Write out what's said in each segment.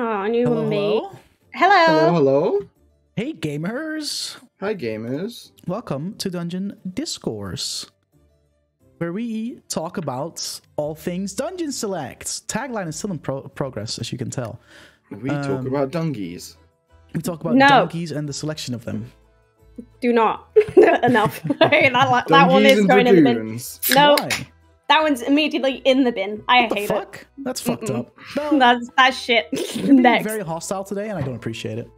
Oh, new Hello, me. hello. Hello. Hello, hello. Hey, gamers. Hi, gamers. Welcome to Dungeon Discourse, where we talk about all things Dungeon Select. Tagline is still in pro- progress, as you can tell. We talk Um, about dungies. We talk about No. donkeys and the selection of them. Do not. Enough. Okay, that, that one is going in the bin. No, Why? That one's immediately in the bin. I What the hate fuck? That's fucked Mm-mm. up. No, That's that shit. you're being Next. very hostile today, and I don't appreciate it.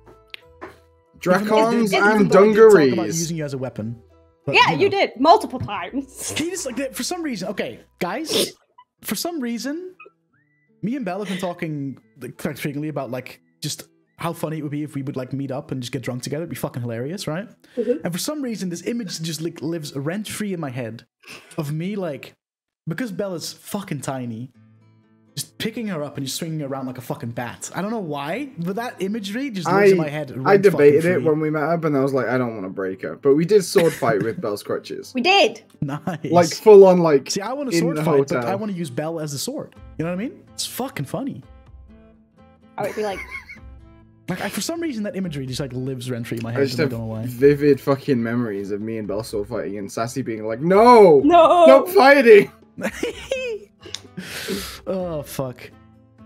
Dracons and Even though I did about dungarees. using you as a weapon. But, yeah, you know. did multiple times. He just like for some reason. Okay, guys, for some reason, me and Belle have been talking like, frequently about like just how funny it would be if we would like meet up and just get drunk together. It'd be fucking hilarious, right? Mhm. And for some reason, this image just like lives rent free in my head of me like because Bella's fucking tiny. Just picking her up and just swinging her around like a fucking bat. I don't know why, but that imagery just lives in my head. I rent debated it when we met up, and I was like, I don't want to break her. But we did sword fight with Bell's crutches. We did. nice. Like, full on, like. See, I want a sword the fight, but. I want to use Belle as the sword. You know what I mean? It's fucking funny. I would be like, Like, I, for some reason, that imagery just like lives rent free in my head. I head. just and I have don't know why. vivid fucking memories of me and Bell sword fighting, and Sassy being like, No! no. Stop fighting! oh fuck!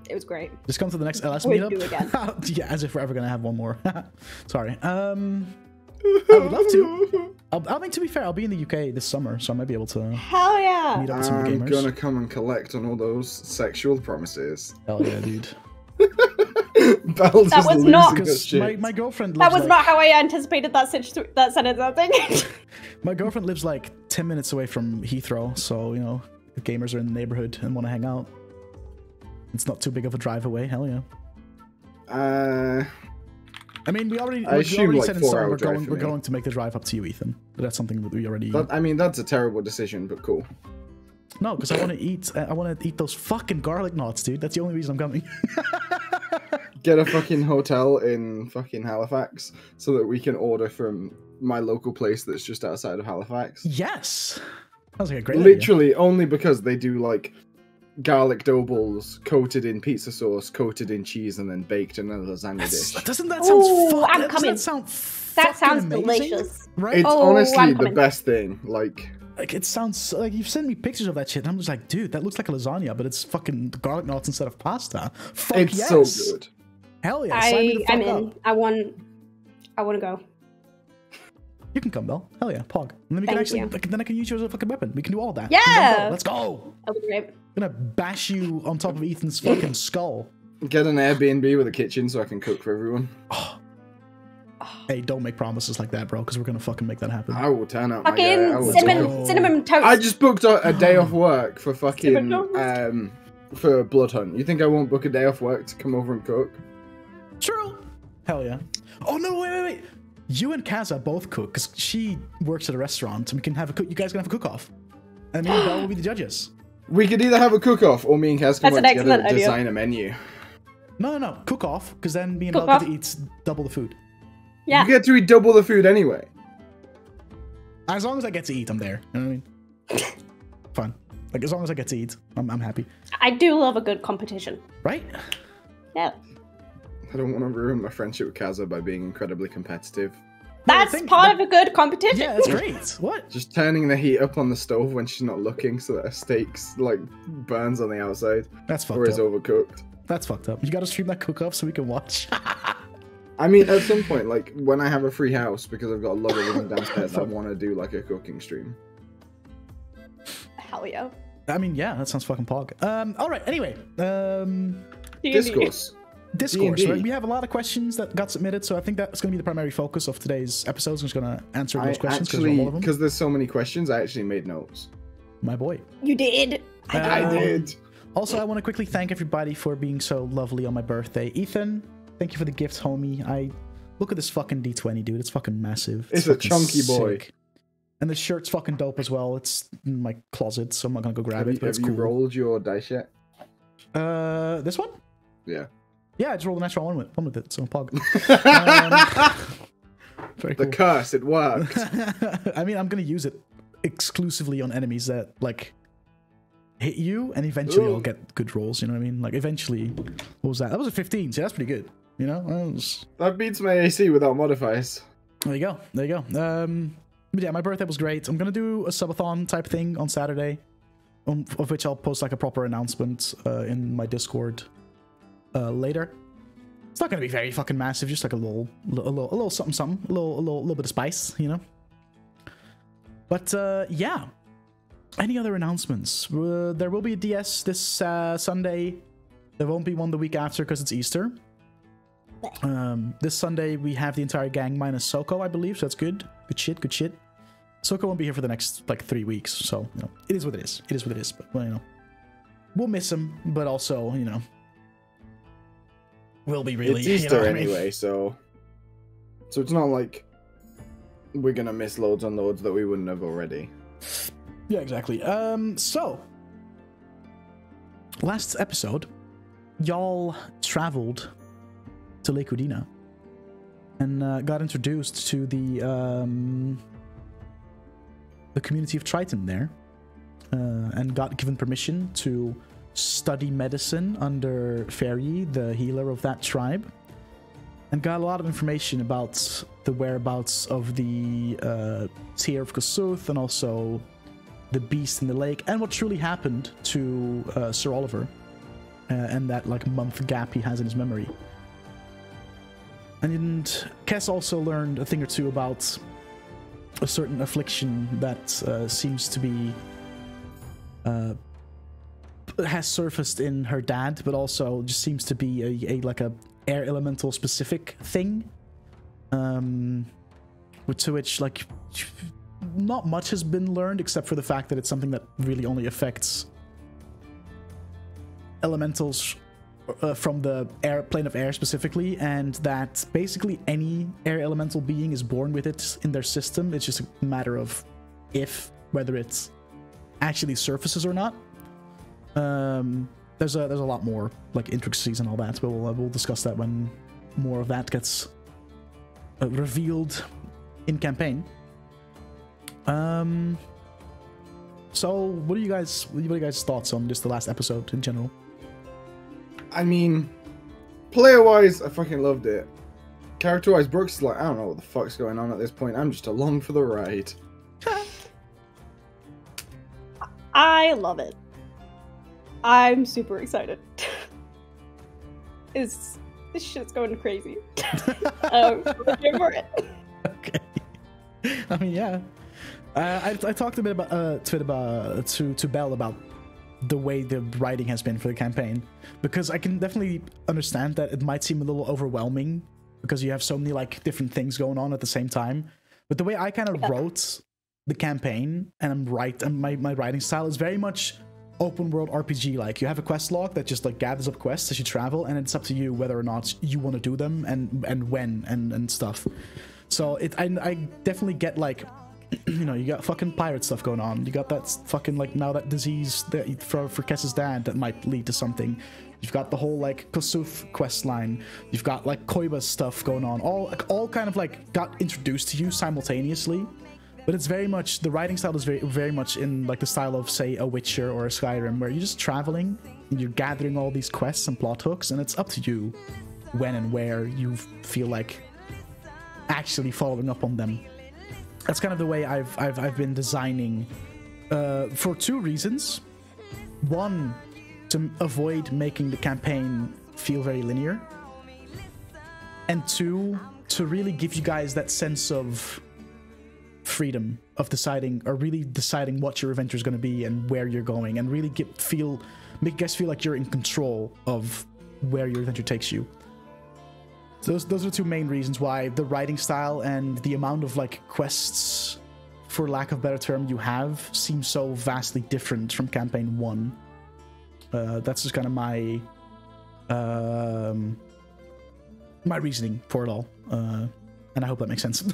It was great. Just come to the next LS We'd meetup. do again. yeah, as if we're ever gonna have one more. Sorry. Um, I would love to. I'll, I mean, to be fair, I'll be in the UK this summer, so I might be able to Hell yeah. meet up with some I'm gamers. gonna come and collect on all those sexual promises. Hell yeah, dude! That was not- her Because shit. my, my girlfriend That was like, not how I anticipated that, situ- that sentence. I think. my girlfriend lives like ten minutes away from Heathrow, so you know, the gamers are in the neighborhood and want to hang out. It's not too big of a drive away. Hell yeah! Uh, I mean, we already, I we assume, already like, said in summer we're going, we're going to make the drive up to you, Ethan. But that's something that we already. that, I mean, that's a terrible decision, but cool. No, because I want to eat. I want to eat those fucking garlic knots, dude. That's the only reason I'm coming. Get a fucking hotel in fucking Halifax so that we can order from my local place that's just outside of Halifax. yes, sounds like a great idea. Literally, only because they do like garlic dough balls coated in pizza sauce, coated in cheese, and then baked in a lasagna That's- dish. doesn't that sound? Ooh, fuck- I'm coming. That sound. That sounds amazing? delicious. right? It's Oh, honestly the best thing. Like, like it sounds like you've sent me pictures of that shit. And I'm just like, dude, that looks like a lasagna, but it's fucking garlic knots instead of pasta. Fuck it's yes. so good. Hell yeah! sign me I the I'm in. up. I want. I want to go. You can come, Bell. Hell yeah, Pog. And then we can actually, you. then I can use you as a fucking weapon. We can do all that. Yeah! Then go. Let's go. That would be great. I'm gonna bash you on top of Ethan's fucking skull. Get an Airbnb with a kitchen so I can cook for everyone. Hey, don't make promises like that, bro, because we're gonna fucking make that happen. I will turn up. my Fucking guy. I cinnamon, turn cinnamon toast. I just booked a, a day off work for fucking um for blood hunt. You think I won't book a day off work to come over and cook? True. Hell yeah. Oh no, wait, wait, wait. You and Kaza both cook because she works at a restaurant, and we can have a cook. You guys can have a cook off, and me and Belle will be the judges. We could either have a cook off or me and Kaz can That's work together excellent to idea. design a menu. No, no, no. Cook off, because then me and Cook Belle off? get to eat double the food. yeah. You get to eat double the food anyway. As long as I get to eat, I'm there. You know what I mean? Fine. Like as long as I get to eat, I'm, I'm happy. I do love a good competition. Right? Yeah. I don't want to ruin my friendship with Kaza by being incredibly competitive. That's think part that- of a good competition. Yeah, that's great. What? Just turning the heat up on the stove when she's not looking so that her steaks like burns on the outside That's fucked or fucked is up. overcooked. That's fucked up. You gotta stream that cook off so we can watch. I mean, at some point, like when I have a free house because I've got a lot of room downstairs, I want to do like a cooking stream. Hell yeah. I mean, yeah, that sounds fucking pog. Um, all right. Anyway, um, D&D. Discourse. discourse. D&D. Right? We have a lot of questions that got submitted, so I think that's going to be the primary focus of today's episode. I'm just going to answer I those questions because all of them. because there's so many questions, I actually made notes. My boy. You did. I Uh, did. I did. Also, I want to quickly thank everybody for being so lovely on my birthday. Ethan, thank you for the gifts, homie. I look at this fucking D20, dude. It's fucking massive. It's a fucking chunky boy. And the shirt's fucking dope as well. It's in my closet, so I'm not gonna go grab Have, it. you, But have it's you cool. rolled your dice yet? Uh, this one? Yeah. Yeah, I just rolled a natural one with, one with it, so pog. Um, very the curse, it worked. I mean, I'm gonna use it exclusively on enemies that like hit you, and eventually Ooh. I'll get good rolls. You know what I mean? Like eventually, what was that? That was a 15. so that's pretty good. You know, that was- That beats my AC without modifiers. there you go. There you go. Um, but yeah, my birthday was great. I'm gonna do a subathon type thing on Saturday, um, of which I'll post like a proper announcement uh, in my Discord uh, later. It's not gonna be very fucking massive, just like a little, a little, a little something, something, a little, a little, little bit of spice, you know. But uh, yeah, any other announcements? Uh, there will be a DS this uh, Sunday. There won't be one the week after because it's Easter. Um, this Sunday we have the entire gang minus Soko, I believe. So that's good. Good shit. Good shit. Soko won't be here for the next like three weeks, so you know it is what it is. It is what it is. But well, you know, we'll miss him, but also you know, we'll be really. it's you know Easter I mean? anyway, so so it's not like we're gonna miss loads on loads that we wouldn't have already. Yeah, exactly. Um, so last episode, y'all traveled to Lake Udina and uh, got introduced to the um, the community of Triton there, uh, and got given permission to study medicine under Fairy, the healer of that tribe, and got a lot of information about the whereabouts of the uh, Tear of Kasuth and also the beast in the lake and what truly happened to uh, Sir Oliver uh, and that like month gap he has in his memory. And Kess also learned a thing or two about a certain affliction that uh, seems to be uh, has surfaced in her dad, but also just seems to be a, a like a air elemental specific thing. Um, to which like not much has been learned except for the fact that it's something that really only affects elementals uh, from the air plane of air specifically and that basically any air elemental being is born with it in their system it's just a matter of if whether it's actually surfaces or not um there's a there's a lot more like intricacies and all that but we'll, uh, we'll discuss that when more of that gets uh, revealed in campaign um. So, what are you guys? What are you guys' thoughts on just the last episode in general? I mean, player wise, I fucking loved it. Character wise, Brooks is like, I don't know what the fuck's going on at this point. I'm just along for the ride. I love it. I'm super excited. Is this shit's going crazy? um, for it. okay. I mean, yeah. Uh, I, I talked a bit about uh, to, about to to Bell about the way the writing has been for the campaign because I can definitely understand that it might seem a little overwhelming because you have so many like different things going on at the same time. But the way I kind of Yeah. wrote the campaign and I'm right and my, my writing style is very much open world RPG like. You have a quest log that just like gathers up quests as you travel and it's up to you whether or not you want to do them and and when and and stuff. So it I, I definitely get like you know, you got fucking pirate stuff going on. You got that fucking like now that disease that for for Kess's dad that might lead to something. You've got the whole like Kosuf quest line. You've got like Koiba stuff going on. All all kind of like got introduced to you simultaneously. But it's very much the writing style is very very much in like the style of say a Witcher or a Skyrim, where you're just traveling and you're gathering all these quests and plot hooks, and it's up to you when and where you feel like actually following up on them that's kind of the way I've I've, I've been designing uh, for two reasons. One, to avoid making the campaign feel very linear, and two, to really give you guys that sense of freedom of deciding or really deciding what your adventure is going to be and where you're going, and really get feel make you guys feel like you're in control of where your adventure takes you. So those those are the two main reasons why the writing style and the amount of like quests for lack of better term you have seems so vastly different from campaign 1 uh, that's just kind of my um my reasoning for it all. Uh and i hope that makes sense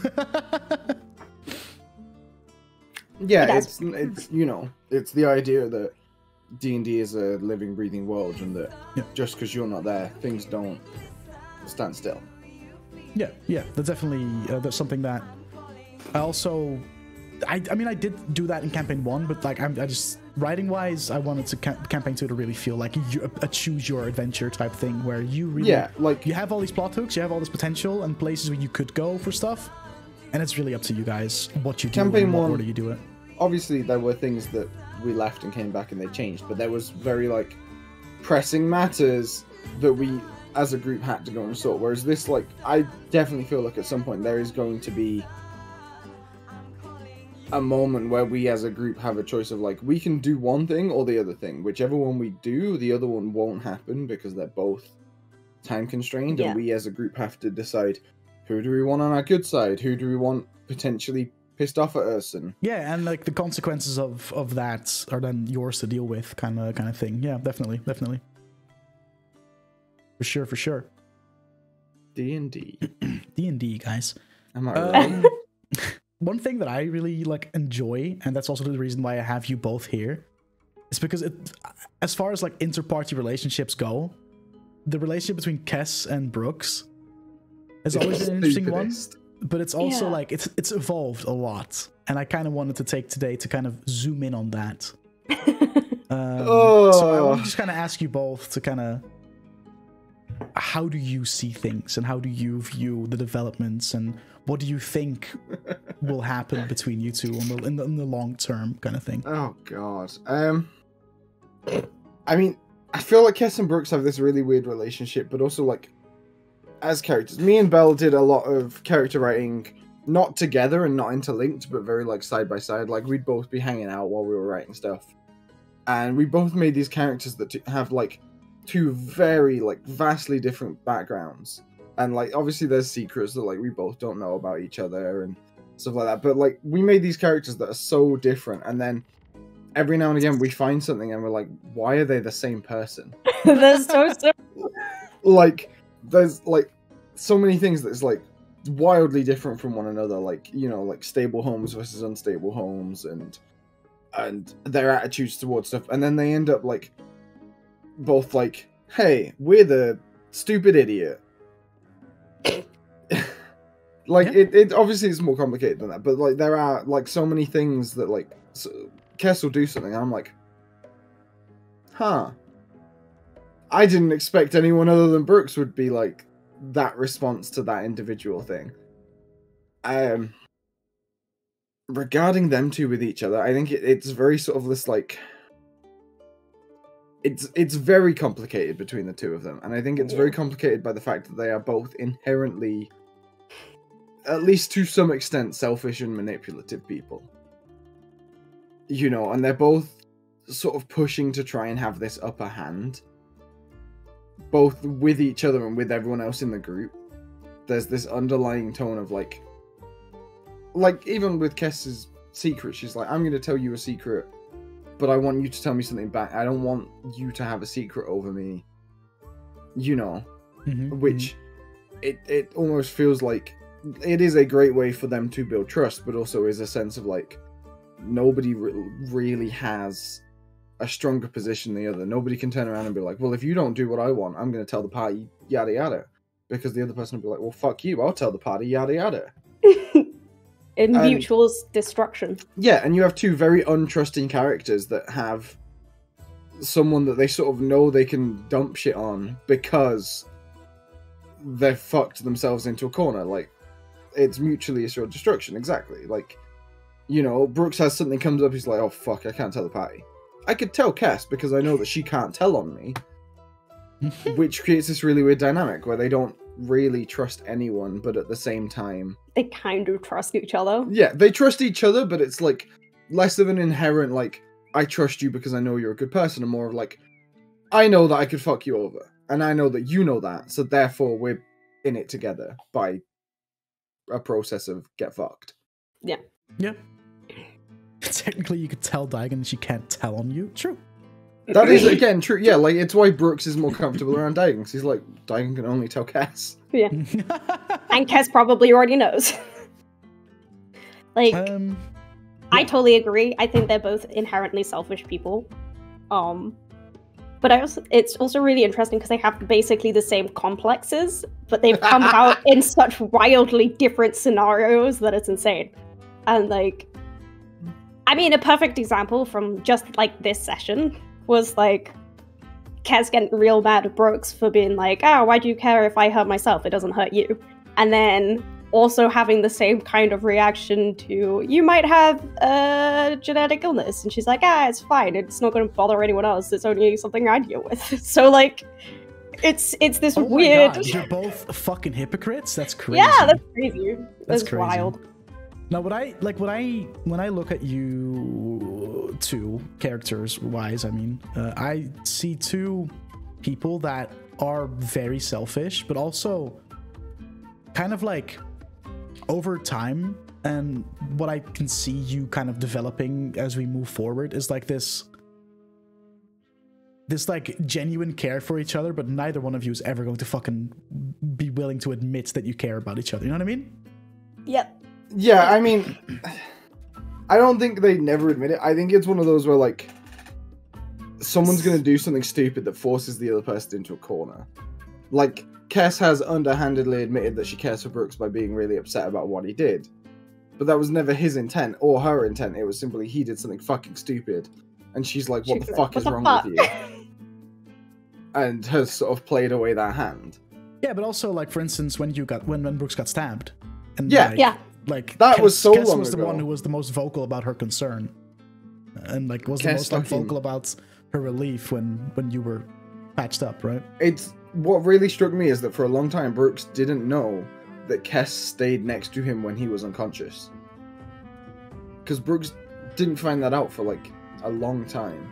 Yeah, It it's it's you know, it's the idea that D and D is a living, breathing world, and that Yeah. just because you're not there, things don't stand still. Yeah, yeah, that's definitely uh, that's something that I also I, I mean, I did do that in campaign one, but like, I'm, I just writing wise, I wanted to cam- campaign two to really feel like you, a choose your adventure type thing, where you really, Yeah, like you have all these plot hooks, you have all this potential and places where you could go for stuff, and it's really up to you guys what you do Campaign and what one- order you do it. Obviously there were things that we left and came back and they changed, but there was very like pressing matters that we as a group had to go and sort. Whereas this, like, I definitely feel like at some point there is going to be a moment where we as a group have a choice of like we can do one thing or the other thing. Whichever one we do, the other one won't happen because they're both time constrained, Yeah. and we as a group have to decide who do we want on our good side, who do we want potentially pissed off at us, and Yeah, and like the consequences of of that are then yours to deal with, kind of kind of thing. Yeah, definitely, definitely. For sure, for sure. D and D. D and D, guys. Am I? Um, one thing that I really like enjoy, and that's also the reason why I have you both here, is because it, as far as like inter-party relationships go, the relationship between Kess and Brooks is always an interesting one. Stupidest. But it's also Yeah. like it's it's evolved a lot, and I kind of wanted to take today to kind of zoom in on that. Um, So I want Oh. to just kind of ask you both to kind of how do you see things and how do you view the developments and what do you think will happen between you two in the, in the, in the long term kind of thing? Oh god. Um I mean, I feel like Kess and Brooks have this really weird relationship, but also like as characters. Me and Belle did a lot of character writing not together and not interlinked, but very like side by side. Like we'd both be hanging out while we were writing stuff. And we both made these characters that have like two very like vastly different backgrounds. And like obviously there's secrets that like we both don't know about each other and stuff like that. But like we made these characters that are so different and then every now and again we find something and we're like, why are they the same person? That's so so. Like there's like so many things that's like wildly different from one another. Like, you know, like stable homes versus unstable homes and and their attitudes towards stuff. And then they end up like both like, hey, we're the stupid idiot. like Yeah. it, it obviously it's more complicated than that, but like there are like so many things that like so, Kess will do something, and I'm like, huh. I didn't expect anyone other than Brooks would be like that response to that individual thing. Um, regarding them two with each other, I think it, it's very sort of this like. It's it's very complicated between the two of them, and I think it's very complicated by the fact that they are both inherently, at least to some extent, selfish and manipulative people. You know, and they're both sort of pushing to try and have this upper hand both with each other and with everyone else in the group there's this underlying tone of like like even with Kess's secret she's like i'm going to tell you a secret but i want you to tell me something back. I don't want you to have a secret over me you know? Mhm, which it it almost feels like it is a great way for them to build trust but also is a sense of like nobody re- really has a stronger position than the other. Nobody can turn around and be like well if you don't do what i want i'm going to tell the party yada yada. Because the other person will be like well fuck you i'll tell the party yada yada. In And- mutual destruction. yeah and you have two very untrusting characters that have someone that they sort of know they can dump shit on because they've fucked themselves into a corner. Like it's mutually assured destruction exactly. Like you know brooks has something comes up he's like oh fuck i can't tell the party i could tell cass because i know that she can't tell on me which creates this really weird dynamic where they don't really trust anyone but at the same time They kind of trust each other. yeah, they trust each other, but it's like less of an inherent like I trust you because I know you're a good person, and more of like I know that I could fuck you over, and I know that you know that, so therefore we're in it together by a process of get fucked. Yeah. Yeah. Technically, you could tell Daigen she can't tell on you. True. That is again true. Yeah, like it's why Brooks is more comfortable around Daigen. 'cause He's like Daigen can only tell Cass. And Kess probably already knows. like, um, I totally agree. I think they're both inherently selfish people. Um, but I also, it's also really interesting because they have basically the same complexes, but they've come out in such wildly different scenarios that it's insane. And like, I mean, a perfect example from just like this session was like Kess getting real mad at Brooks for being like, oh, why do you care if I hurt myself? It doesn't hurt you. And then also having the same kind of reaction to, you might have a genetic illness. And she's like, ah, it's fine. It's not going to bother anyone else. It's only something I deal with. so, like, it's it's this Oh weird. God, you're both fucking hypocrites. That's crazy. Yeah, that's crazy. That's, crazy. wild. Now, what I like, what I when I look at you two characters wise, I mean, uh, I see two people that are very selfish, but also kind of like over time, and what I can see you kind of developing as we move forward is like this. This like genuine care for each other, but neither one of you is ever going to fucking be willing to admit that you care about each other. You know what I mean? Yep. Yeah, I mean, I don't think they never admit it. I think it's one of those where like someone's gonna do something stupid that forces the other person into a corner. Like Kess has underhandedly admitted that she cares for Brooks by being really upset about what he did, but that was never his intent or her intent. It was simply he did something fucking stupid, and she's like, "What She's the like, fuck is the wrong fuck?" with you?" And has sort of played away that hand. Yeah, but also like for instance, when you got when when Brooks got stabbed, and Yeah. like, Yeah. Like That was so Kess long was the ago. one who was the most vocal about her concern, and like was the most like, vocal about her relief when when you were patched up, right? it's what really struck me is that for a long time Brooks didn't know that Kess stayed next to him when he was unconscious. Because Brooks didn't find that out for like a long time.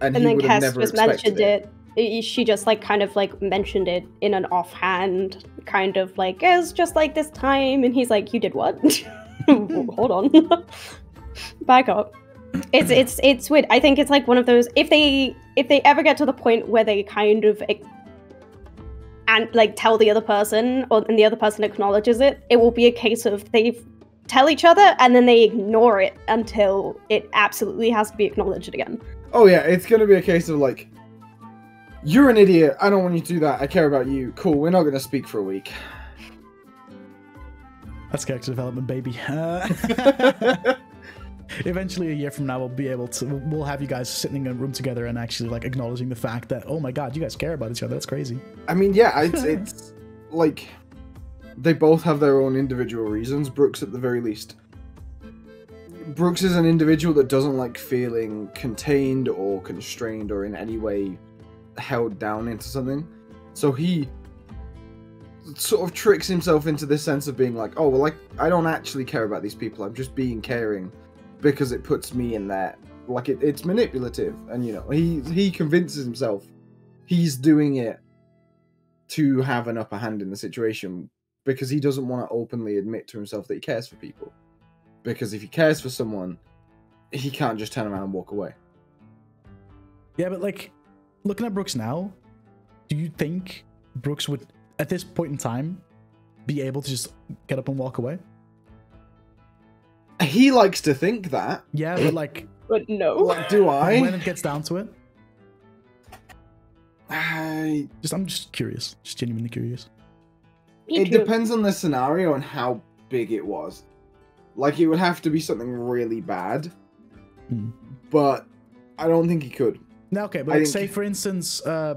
And, and he then would have never just expected mentioned it. She just like kind of like mentioned it in an offhand kind of like it was just like this time, and he's like, "You did what? Hold on, back up." It's it's it's weird. I think it's like one of those if they if they ever get to the point where they kind of and like tell the other person or and the other person acknowledges it, it will be a case of they tell each other and then they ignore it until it absolutely has to be acknowledged again. Oh yeah, it's gonna be a case of like you're an idiot, I don't want you to do that, I care about you. Cool, we're not gonna speak for a week. That's character development, baby. Uh, eventually, a year from now, we'll be able to. We'll have you guys sitting in a room together and actually like acknowledging the fact that oh my god, you guys care about each other. That's crazy. I mean, yeah, it's, it's like they both have their own individual reasons. Brooks, at the very least, Brooks is an individual that doesn't like feeling contained or constrained or in any way held down into something. So he sort of tricks himself into this sense of being like, oh, well, like, I don't actually care about these people. I'm just being caring because it puts me in there. Like, it, it's manipulative. And, you know, he, he convinces himself he's doing it to have an upper hand in the situation because he doesn't want to openly admit to himself that he cares for people. Because if he cares for someone, he can't just turn around and walk away. Yeah, but like looking at Brooks now, do you think Brooks would, at this point in time, be able to just get up and walk away? He likes to think that. Yeah, but like But no. Like, do I? when it gets down to it, I just I'm just curious, just genuinely curious. Me it too. depends on the scenario and how big it was. Like it would have to be something really bad, Hmm. but I don't think he could. Now, okay, but like, say for instance, uh,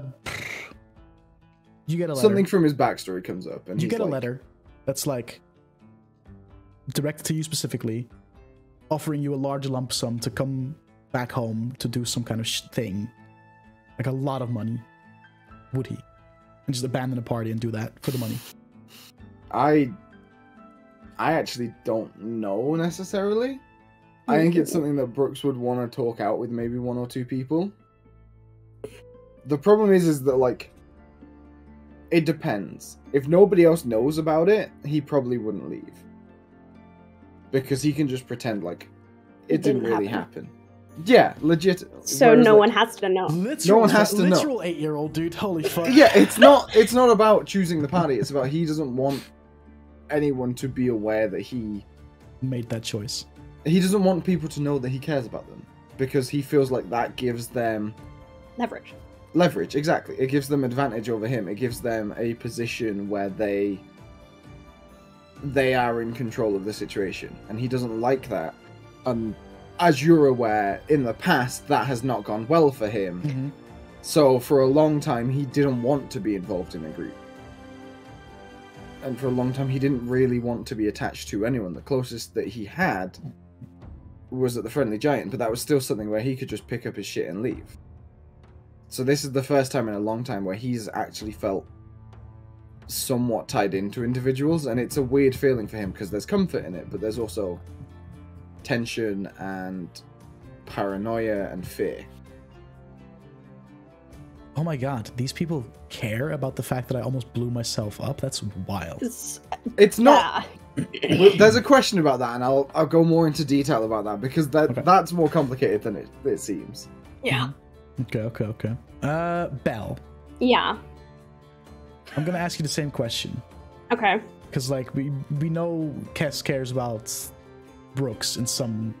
you get a letter. Something from his backstory comes up, and you get a letter that's like directed to you specifically, offering you a large lump sum to come back home to do some kind of sh- thing, like a lot of money. Would he? And just abandon the party and do that for the money? I, I actually don't know necessarily. I think it's something that Brooks would want to talk out with maybe one or two people. The problem is, is that like, it depends. If nobody else knows about it, he probably wouldn't leave because he can just pretend like it, It didn't, didn't really happen. happen. Yeah, legit. so whereas, no like- one has to know. Literal, one has to know. literal eight-year-old dude. Holy fuck. yeah, it's not. It's not about choosing the party. It's about he doesn't want anyone to be aware that he made that choice. he doesn't want people to know that he cares about them because he feels like that gives them Leverage. Leverage exactly it gives them advantage over him it gives them a position where they they are in control of the situation and he doesn't like that And as you're aware, in the past, that has not gone well for him. Mhm. So for a long time, he didn't want to be involved in a group. And for a long time, he didn't really want to be attached to anyone. The closest that he had was at the Friendly Giant, but that was still something where he could just pick up his shit and leave. So this is the first time in a long time where he's actually felt somewhat tied into individuals, and it's a weird feeling for him because there's comfort in it, but there's also tension and paranoia and fear. Oh my god, these people care about the fact that I almost blew myself up. That's wild. It's, It's not. yeah. There's a question about that, and I'll I'll go more into detail about that because that Okay. that's more complicated than it, it seems. Yeah. Mm-hmm. Okay, okay, okay. Uh, Belle, Yeah. I'm gonna ask you the same question Okay. because, like, we we know Kess cares about Brooks in some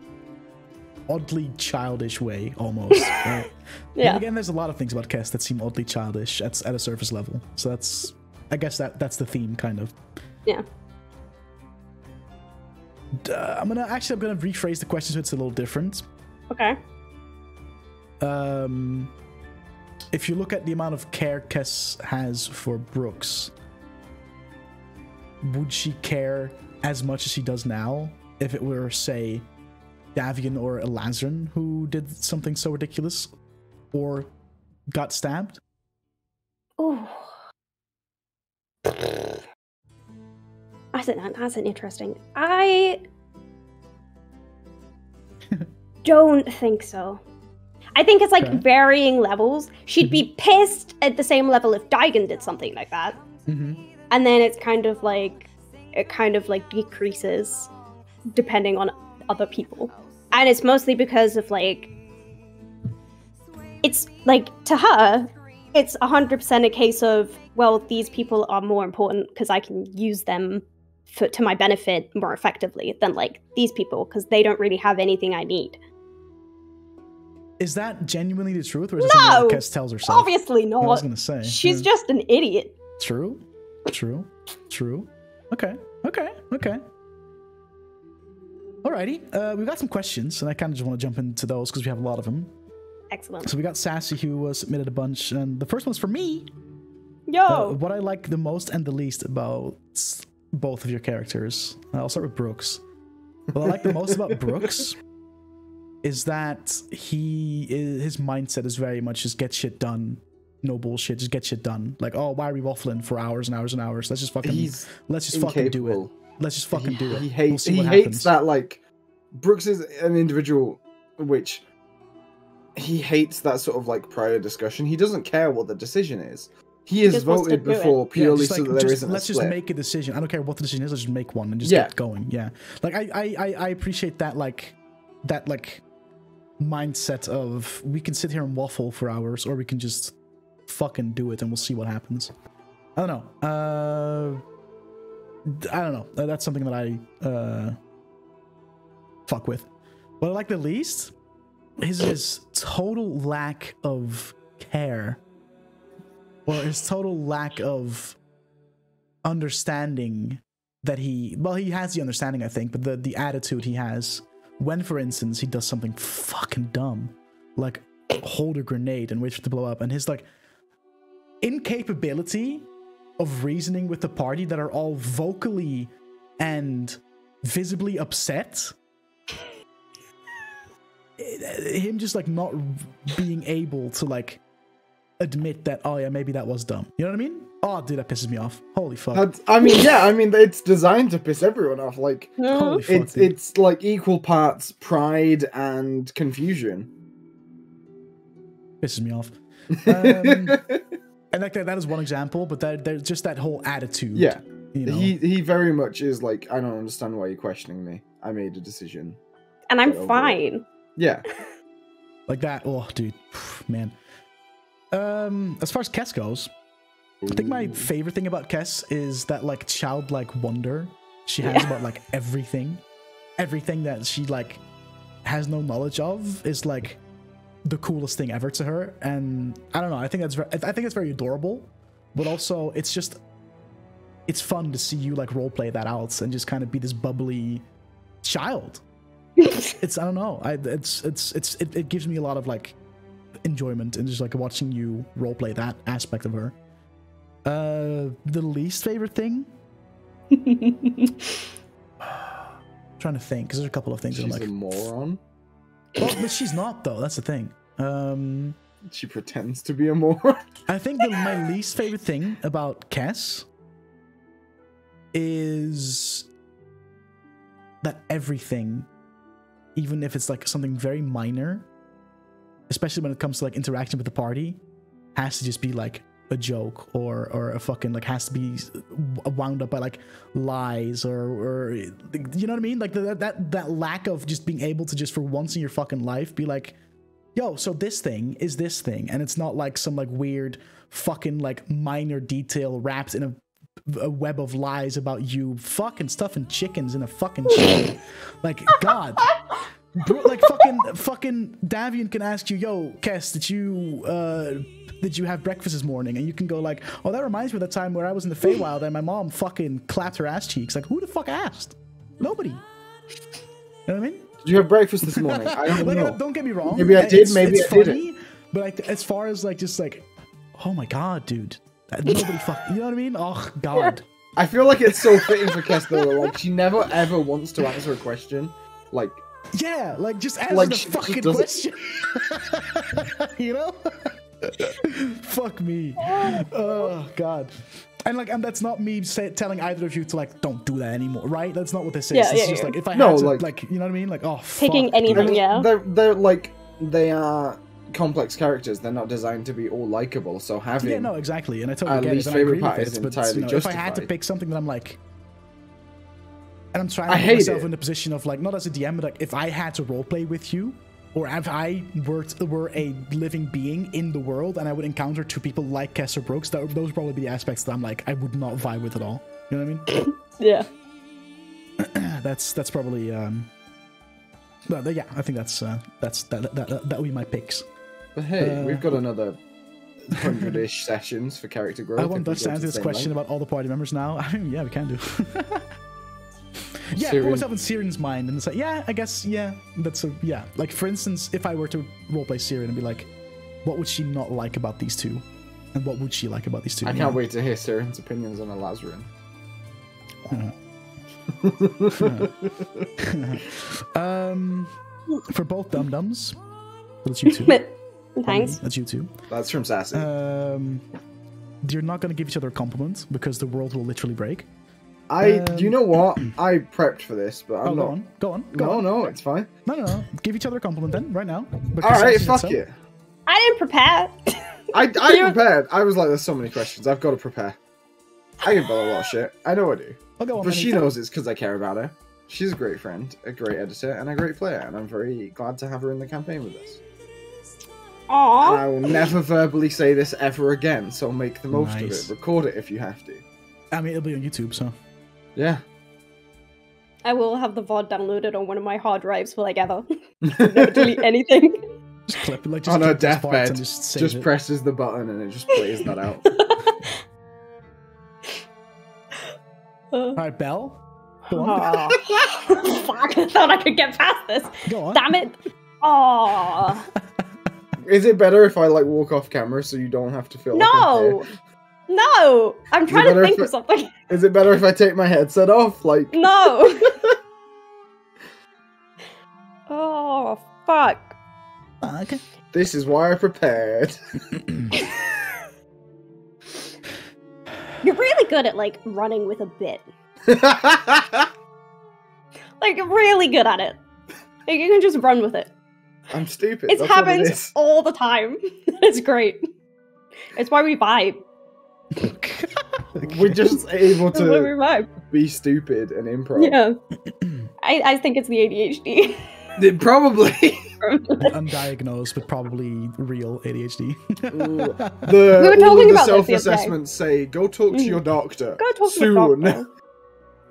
oddly childish way, almost. right? And Yeah. again, there's a lot of things about Kess that seem oddly childish at at a surface level. So that's, I guess that that's the theme, kind of. Yeah. Uh, I'm gonna actually I'm gonna rephrase the question so it's a little different. Okay. Um, if you look at the amount of care Kess has for Brooks, would she care as much as she does now if it were, say, Davian or Elazrin who did something so ridiculous or got stabbed? Oh. That's an, that's an interesting. I don't think so. I think it's like Okay. varying levels. She'd be pissed at the same level if Daigen did something like that. Mm-hmm. And then it's kind of like it kind of like decreases depending on other people. And it's mostly because of like it's like to her it's 100% a case of well these people are more important because I can use them for, to my benefit more effectively than like these people because they don't really have anything I need. Is that genuinely the truth, or is it something No! that Kess tells herself? Obviously not. I was gonna say She's yeah. just an idiot. True, true, true. Okay, okay, okay. Alrighty, uh, we've got some questions, and I kind of just want to jump into those because we have a lot of them. Excellent. So we got Sassy who uh, submitted a bunch, and the first one's for me. Yo. Uh, what I like the most and the least about both of your characters. I'll start with Brooks. What I like the most about Brooks is that he is, his mindset is very much just get shit done. No bullshit, just get shit done. Like, oh, why are we waffling for hours and hours and hours? Let's just fucking He's let's just fucking do it. Let's just fucking he, do it. He We'll hates see he what hates happens. that like Brooks is an individual which he hates that sort of like prior discussion. He doesn't care what the decision is. He has just voted do it. before Yeah, purely just so like, that there just- isn't let's a just make a decision. I don't care what the decision is. Let's just make one and just Yeah. get going. Yeah, like I, I, I, I appreciate that. Like that, like mindset of we can sit here and waffle for hours, or we can just fucking do it and we'll see what happens. I don't know. Uh, I don't know. Uh, That's something that I uh fuck with. What I like the least is his total lack of care or his total lack of understanding that he well he has the understanding i think but the the attitude he has when for instance he does something fucking dumb like hold a grenade and wait for it to blow up and his like incapability of reasoning with the party that are all vocally and visibly upset Eh, him just like not being able to like admit that oh yeah maybe that was dumb. You know what i mean oh dude that pisses me off holy fuck That's- I mean, yeah, I mean, it's designed to piss everyone off. Like, holy fuck it's dude. it's like equal parts pride and confusion. pisses me off um, and like that, that is one example but that there's just that whole attitude yeah, you know he he very much is like, I don't understand why you're questioning me. I made a decision. and I'm Get over it. fine. Yeah, like that oh dude man um as far as kess goes i think my favorite thing about kess is that like childlike wonder she has Yeah. about like everything everything that she like has no knowledge of is like the coolest thing ever to her and i don't know i think that's ve- i think it's very adorable but also it's just it's fun to see you like role play that out and just kind of be this bubbly child it's I don't know. I it's it's it's it, it gives me a lot of like enjoyment and just like watching you roleplay that aspect of her. Uh, the least favorite thing. trying to think because there's a couple of things that I'm She's like, a moron. well, but she's not though. That's the thing. Um, She pretends to be a moron. I think that my least favorite thing about Cass is that everything, even if it's like something very minor, especially when it comes to like interaction with the party, has to just be like a joke or or a fucking like has to be wound up by like lies or or you know what I mean? Like that that that lack of just being able to just for once in your fucking life be like yo, so this thing is this thing, and it's not like some like weird fucking like minor detail wrapped in a, a web of lies about you fucking stuffing chickens in a fucking chicken. like God. Bro, like fucking fucking Davian can ask you, yo, Kess, did you uh did you have breakfast this morning? And you can go like, oh, that reminds me of the time where I was in the Feywild and my mom fucking clapped her ass cheeks. Like, who the fuck asked? Nobody. You know what I mean? Did you have breakfast this morning? I don't like, know. don't get me wrong. Maybe I did, It's- maybe it's I didn't. But like, as far as like, just like, oh my god, dude, nobody fuck. You know what I mean? Oh god. I feel like it's so fitting for Kess though. Like she never ever wants to answer a question. Like Yeah, like just answer Like, the she fucking doesn't- question. you know? Fuck me. Oh. oh god. And like, and that's not me say, telling either of you to like, don't do that anymore, right? That's not what this is. Yeah, it's yeah, just yeah. like if I No, had to, like- like, you know what I mean? Like, oh, Picking fuck, of them? yeah. they're they're like they are complex characters. They're not designed to be all likable. So having Yeah, no, exactly, and I totally Our get least it. And I favorite part with is it, but entirely you know, if I had to pick something that I'm like, and I'm trying I to put myself it. in the position of like, not as a DM, but like if I had to roleplay with you, or if I were t- were a living being in the world, and I would encounter two people like Kessler Brooks, that those would probably be the aspects that I'm like, I would not vibe with at all. You know what I mean? Yeah. that's that's probably um. But uh, yeah, I think that's uh, that's that that that, that would be my picks. But hey, Uh, we've got another hundred-ish sessions for character growth. I if want we us go to answer this question length. about all the party members now. I mean, yeah, we can do. Yeah, Siren- put myself in Syrian's mind and it's like, yeah, I guess, yeah, that's a yeah. Like for instance, if I were to roleplay Syrian and be like, what would she not like about these two, and what would she like about these two? I can't know? wait to hear Siren's opinions on a Lazarin. um, for both dum dums, that's you two. Thanks. That's you two. That's from Sassy. Um, you're not gonna give each other a compliment because the world will literally break. I, um, you know what? I prepped for this, but I'm oh, not. go on, go on, go No, on. no, it's fine. No, no, no. Give each other a compliment then, right now. All because right, fuck so. it. I didn't prepare. I, I You're- prepared. I was like, there's so many questions. I've got to prepare. I give Bella a lot of shit. I know I do. I'll go on. But then. she knows it's because I care about her. She's a great friend, a great editor, and a great player, and I'm very glad to have her in the campaign with us. And Aww. I will never verbally say this ever again, so make the most Nice. of it. Record it if you have to. I mean, it'll be on YouTube, so. Yeah. I will have the VOD downloaded on one of my hard drives for like ever. Never delete anything. Just clip it, like just On her clip those parts deathbed, and just save just it. presses the button and it just plays that out. Uh, Alright, Belle. Go on. aw. Fuck, I thought I could get past this. Go on. Damn it. Aww. Is it better if I like walk off camera so you don't have to feel like I'm No. No. I'm trying to think of something. Is it better if I take my headset off? Like No. oh, fuck. Okay. this is why I prepared. You're really good at like running with a bit. Like really good at it. Like, you can just run with it. I'm stupid. It That's what it happens all the time. it's great. It's why we vibe. We're just able It's why we to be stupid and improv. Yeah. I, I think it's the ADHD. It- Probably. Undiagnosed, but probably real ADHD. the We were talking the about this the self-assessments say go talk to Mhm. your doctor. Go talk soon. to the doctor.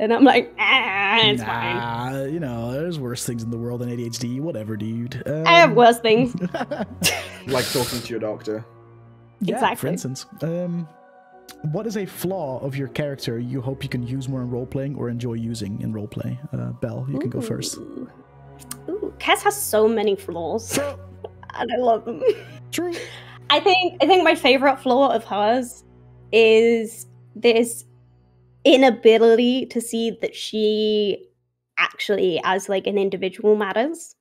And I'm like, ah, it's fine. nah, you know, there's worse things in the world than ADHD. Whatever, dude. Um, I have worse things. like talking to your doctor. Yeah, for instance. Um, what is a flaw of your character you hope you can use more in role playing or enjoy using in roleplay? Uh, Belle, you can go first. Ooh. Kess has so many flaws, and I love them. True. I think I think my favorite flaw of hers is this inability to see that she actually as like an individual matters.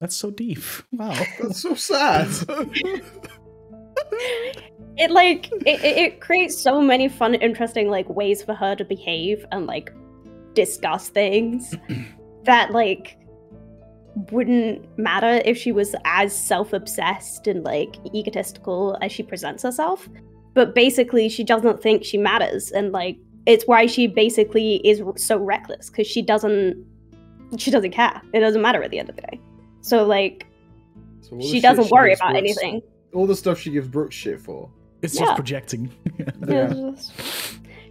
That's so deep. Wow. That's so sad. It like it, it creates so many fun, interesting like ways for her to behave and like discuss things that like wouldn't matter if she was as self-obsessed and like egotistical as she presents herself. But basically, she doesn't think she matters, and like it's why she basically is so reckless because she doesn't she doesn't care. It doesn't matter at the end of the day. So like So she doesn't worry about Brooks- anything. All the stuff she gives Brooks shit for. It's Yeah. just projecting. Yeah.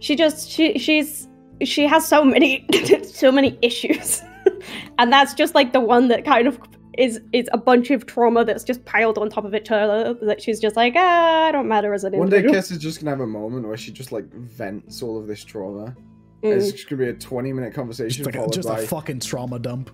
She just she she's she has so many so many issues. and that's just like the one that kind of is is a bunch of trauma that's just piled on top of each other that she's just like, ah, I don't matter as an One day, individual. Kess is just gonna have a moment where she just like vents all of this trauma. Mm. It's just gonna be a twenty-minute just conversation like a, just by a fucking trauma dump.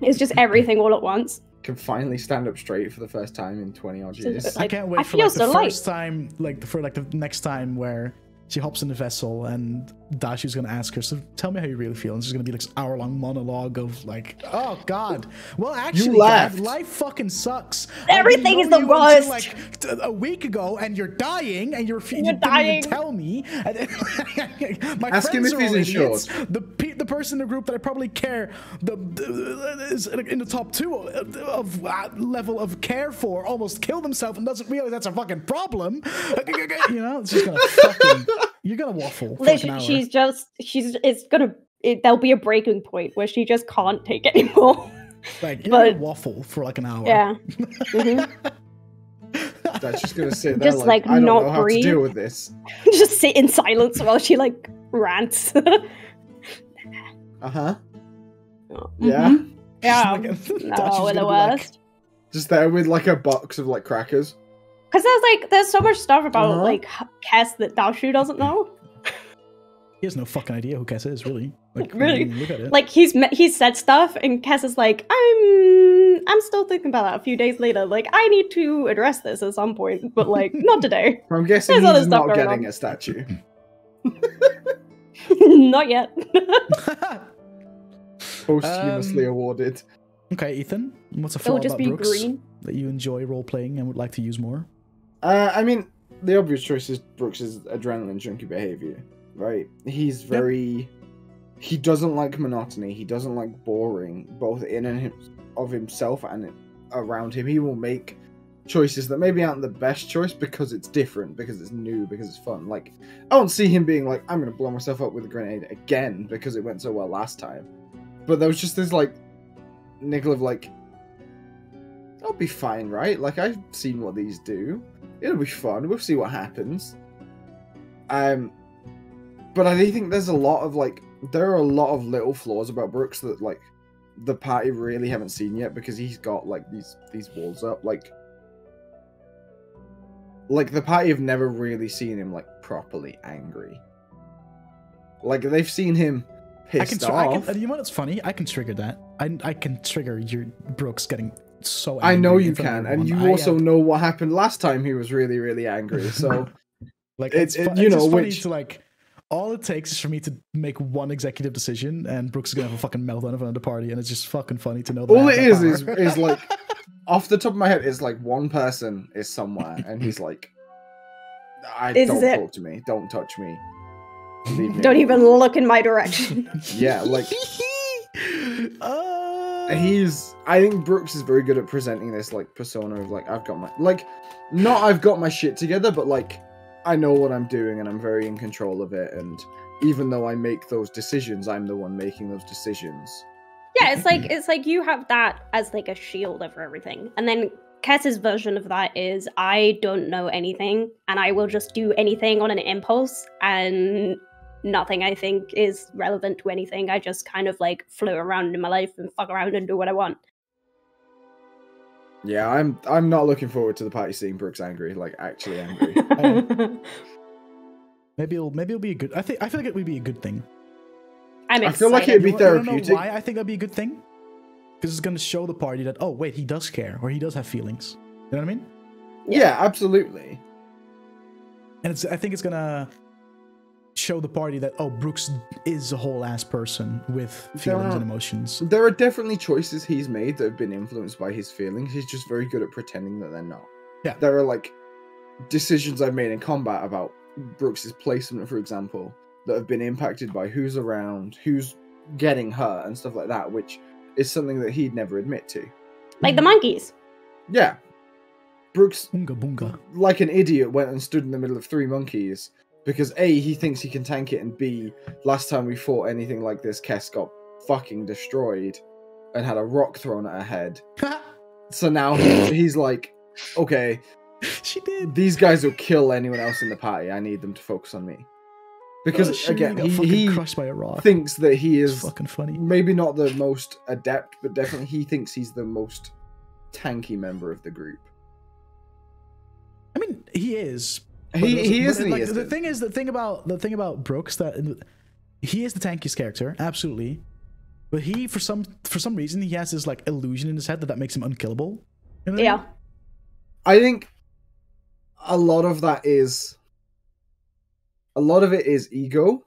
It's just everything all at once. Can finally stand up straight for the first time in twenty odd years. Like, I can't wait I for feel like the so light. first time, like for like the next time where she hops in the vessel and Dashi's gonna ask her, "So tell me how you really feel." And she's gonna be like this hour long monologue of like, "Oh God, well actually, laughed. Dad, life fucking sucks. Everything is the you until, worst." Like t- a week ago, and you're dying, and you're, f- you You're didn't dying. even tell me. And then- my Ask him friends if are he's all in idiots. shorts. The pe- the person in the group that I probably care the, the is in the top two of, of uh, level of care for almost killed himself and doesn't realize that's a fucking problem. you know, it's just gonna fucking you're gonna waffle. For like an hour. she's just she's it's gonna it, there'll be a breaking point where she just can't take it anymore. like you're but- gonna waffle for like an hour. yeah. Mhm. That's just gonna sit there Just, like, like, I don't not know how breathe. to deal with this. just sit in silence while she like rants. Uh huh. Yeah. Yeah. Like, no, we're the be like, worst. Just there with like a box of like crackers. Because there's like there's so much stuff about Uh-huh. like Kess that Daoshu doesn't know. he has no fucking idea who Kess is, really. Like, Really? Look at it. Like he's met, he's said stuff, and Kess is like, I'm I'm still thinking about that. A few days later, like I need to address this at some point, but like not today, I'm guessing There's other he's stuff not getting on. a statue. not yet. Posthumously Um, awarded. okay, Ethan. What's a It'll flaw just about be Brooks green. that you enjoy role playing and would like to use more? Uh, I mean, the obvious choice is Brooks's adrenaline junkie behavior, right? He's very. He doesn't like monotony. He doesn't like boring, both in and him, of himself and around him. He will make choices that maybe aren't the best choice because it's different, because it's new, because it's fun. Like, I don't see him being like, I'm gonna blow myself up with a grenade again because it went so well last time. But there was just this like niggle of like, I'll be fine, right? Like I've seen what these do. It'll be fun. We'll see what happens. Um, but I do think there's a lot of like there are a lot of little flaws about Brooks that like the party really haven't seen yet because he's got like these these walls up like like the party have never really seen him like properly angry. Like they've seen him I can, tr- I off. can. You know what's funny? I can trigger that. I I can trigger your Brooks getting so. I know you in front of can, and you everyone. I uh, also have- know what happened last time he was really, really angry. So like it's, it- fu- you it's know, just funny which- to like. All it takes is for me to make one executive decision, and Brooks is gonna have a fucking meltdown in front of the party, and it's just fucking funny to know. That all have it that is power. is is like off the top of my head is like one person is somewhere, and he's like, "I This don't it. talk to me, don't touch me Don't even look in my direction. Yeah, like uh, he's. I think Brooks is very good at presenting this like persona of like I've got my like, not I've got my shit together, but like I know what I'm doing and I'm very in control of it, and even though I make those decisions, I'm the one making those decisions. yeah, it's like it's like you have that as like a shield over everything, and then Kess's version of that is I don't know anything, and I will just do anything on an impulse, and nothing I think is relevant to anything. I just kind of like float around in my life and fuck around and do what I want. Yeah, I'm. I'm not looking forward to the party seeing Brooks angry, like actually angry. maybe it'll maybe it'll be a good. I think I feel like it would be a good thing. I'm excited. I excited. feel like it'd be You wanna know therapeutic. why I think that'd be a good thing? Because it's gonna show the party that oh wait he does care or he does have feelings. You know what I mean? Yeah, absolutely. And it's I think it's gonna show the party that oh Brooks is a whole ass person with feelings Yeah. and emotions. There are definitely choices he's made that have been influenced by his feelings. He's just very good at pretending that they're not. Yeah. There are like decisions I've made in combat about Brooks's placement, for example, that have been impacted by who's around, who's getting hurt, and stuff like that, which is something that he'd never admit to. like the monkeys. Yeah. Brooks, Boonga boonga. like an idiot, went and stood in the middle of three monkeys because A, he thinks he can tank it, and B, last time we fought anything like this, Kess got fucking destroyed and had a rock thrown at her head. So now he's like, okay, she did. these guys will kill anyone else in the party. I need them to focus on me. Because Oh, again, he, he crushed by a rock. thinks that he it's is fucking funny. maybe not the most adept, but definitely he thinks he's the most tanky member of the group. I mean, he is. But He there's- he but is and he like, The isn't. thing is, the thing about the thing about Brooks that he is the tankiest character, absolutely. But he, for some for some reason, he has this like illusion in his head that that makes him unkillable. You know what I mean? Yeah. I think a lot of that is a lot of it is ego.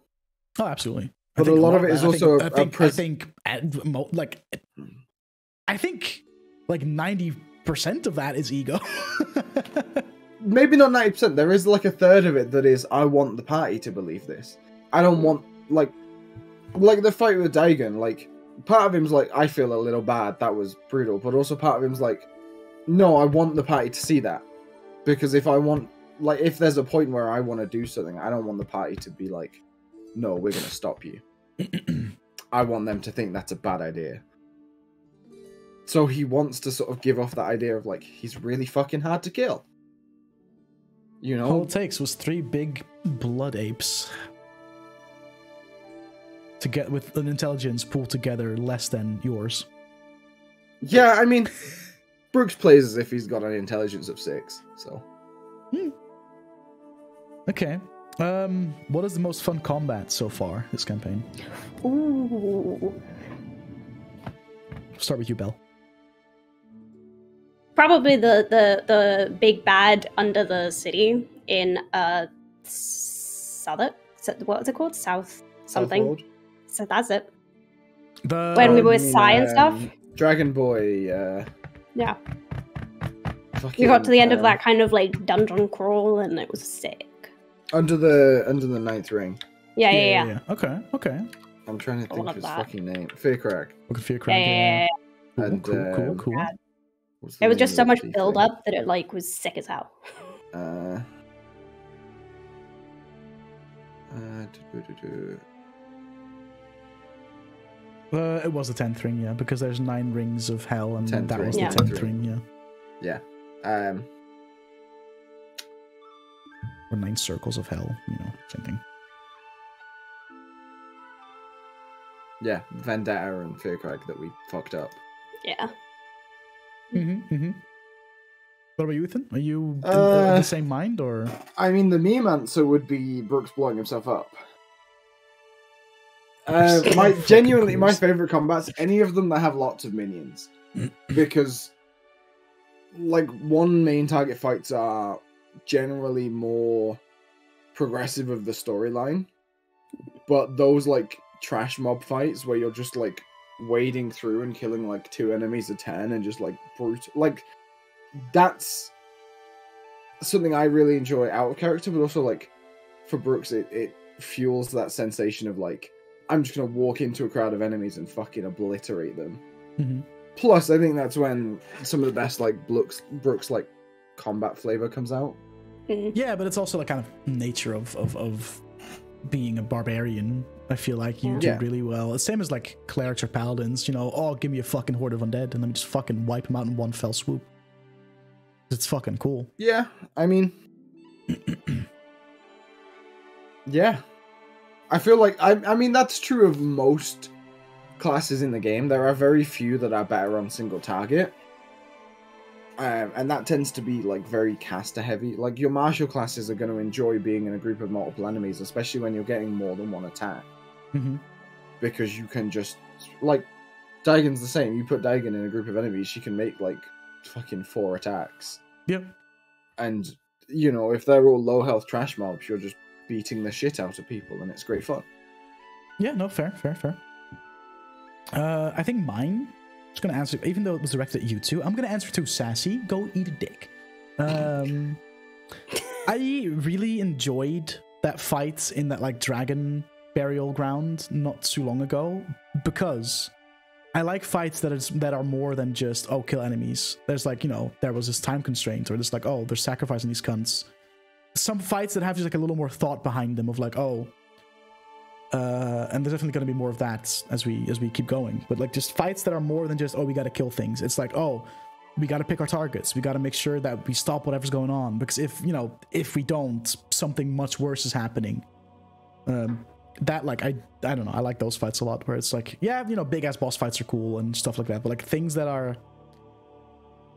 Oh, absolutely. But a lot of it is I think- also I a think, I pres- think, at like, I think, like ninety percent of that is ego. Maybe not ninety percent. There is like a third of it that is I want the party to believe this. I don't want like like the fight with Dagon, like part of him's like, I feel a little bad, that was brutal, but also part of him's like, No, I want the party to see that. Because if I want like if there's a point where I want to do something, I don't want the party to be like, No, we're gonna stop you. I want them to think that's a bad idea. So he wants to sort of give off that idea of like he's really fucking hard to kill. You know? All it takes was three big blood apes to get with an intelligence pool together less than yours. Yeah, I mean Brooks plays as if he's got an intelligence of six, so Okay. Um, what is the most fun combat so far this campaign? Ooh. Start with you, Bell. Probably the the the big bad under the city in uh Southwark. So- What was it called? South something. So that's it. The When we were you with Psy and stuff? um, Dragon Boy, uh Yeah. fucking, We got to the end of uh, that kind of like dungeon crawl and it was sick. under the under the ninth ring. Yeah, yeah, yeah. Okay, okay. I'm trying to think of his that. fucking name. Fear crack. Look at Fear Yeah, Crack. yeah, yeah, yeah. Cool, And, cool, cool, um, cool. Yeah. What's the was just so much thief build lady? up that it like was sick as hell. Uh, uh. Uh, it was the tenth ring, yeah, because there's nine rings of hell, and Tenth that ring, was the yeah. tenth Tenth ring, yeah, Um, or nine circles of hell, you know, same thing. yeah, Vendetta and Fear crack that we fucked up. Yeah. Mm-hmm, mm-hmm. What about you, Ethan? Are you in- Uh, of the same mind, or I mean, the meme answer would be Brooks blowing himself up. Uh, my genuinely my favorite combats, any of them that have lots of minions, because like one main target fights are generally more progressive of the storyline, but those like trash mob fights where you're just like wading through and killing like two enemies a turn and just like brute like that's something I really enjoy out of character, but also like for Brooks, it, it fuels that sensation of like I'm just gonna walk into a crowd of enemies and fucking obliterate them. Mhm. Plus, I think that's when some of the best like Brooks Brooks like combat flavor comes out. Mm. yeah, but it's also the kind of nature of of of being a barbarian. I feel like you Yeah. do really well. Same as like clerics or paladins. You know, oh, give me a fucking horde of undead, and let me just fucking wipe them out in one fell swoop. It's fucking cool. Yeah, I mean, yeah, I feel like I I mean that's true of most classes in the game. There are very few that are better on single target. Um, and that tends to be like very caster heavy. Like your martial classes are going to enjoy being in a group of multiple enemies, especially when you're getting more than one attack. hmm because you can just like Daigon's the same. You put Daigon in a group of enemies, she can make like fucking four attacks. Yep. And you know, if they're all low health trash mobs, you're just beating the shit out of people, and it's great fun. Yeah, no, fair, fair, fair. Uh, I think mine. Just gonna answer, even though it was directed at you two. I'm gonna answer to Sassy. Go eat a dick. Um, I really enjoyed that fight in that like dragon burial ground not too long ago because I like fights that is that are more than just oh kill enemies. There's like you know there was this time constraint or just like oh they're sacrificing these cunts. Some fights that have just like a little more thought behind them of like oh uh, and there's definitely going to be more of that as we as we keep going. But like just fights that are more than just oh we got to kill things. It's like oh we got to pick our targets. We got to make sure that we stop whatever's going on because if you know if we don't, something much worse is happening. Um, that like I I don't know I like those fights a lot where it's like yeah you know big ass boss fights are cool and stuff like that but like things that are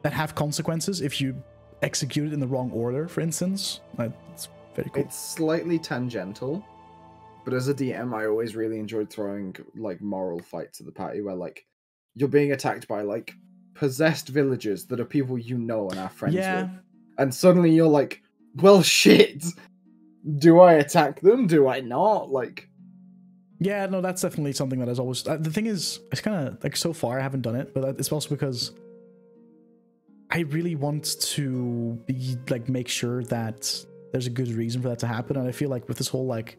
that have consequences if you execute it in the wrong order for instance it's very cool. It's slightly tangential, but as a DM, I always really enjoyed throwing like moral fights at the party where like you're being attacked by like possessed villagers that are people you know and are friends yeah with, and suddenly you're like, well, shit. Do I attack them? Do I not? Like, Yeah, no, that's definitely something that has always. Uh, the thing is, it's kind of like so far I haven't done it, but it's also because I really want to be like make sure that there's a good reason for that to happen, and I feel like with this whole like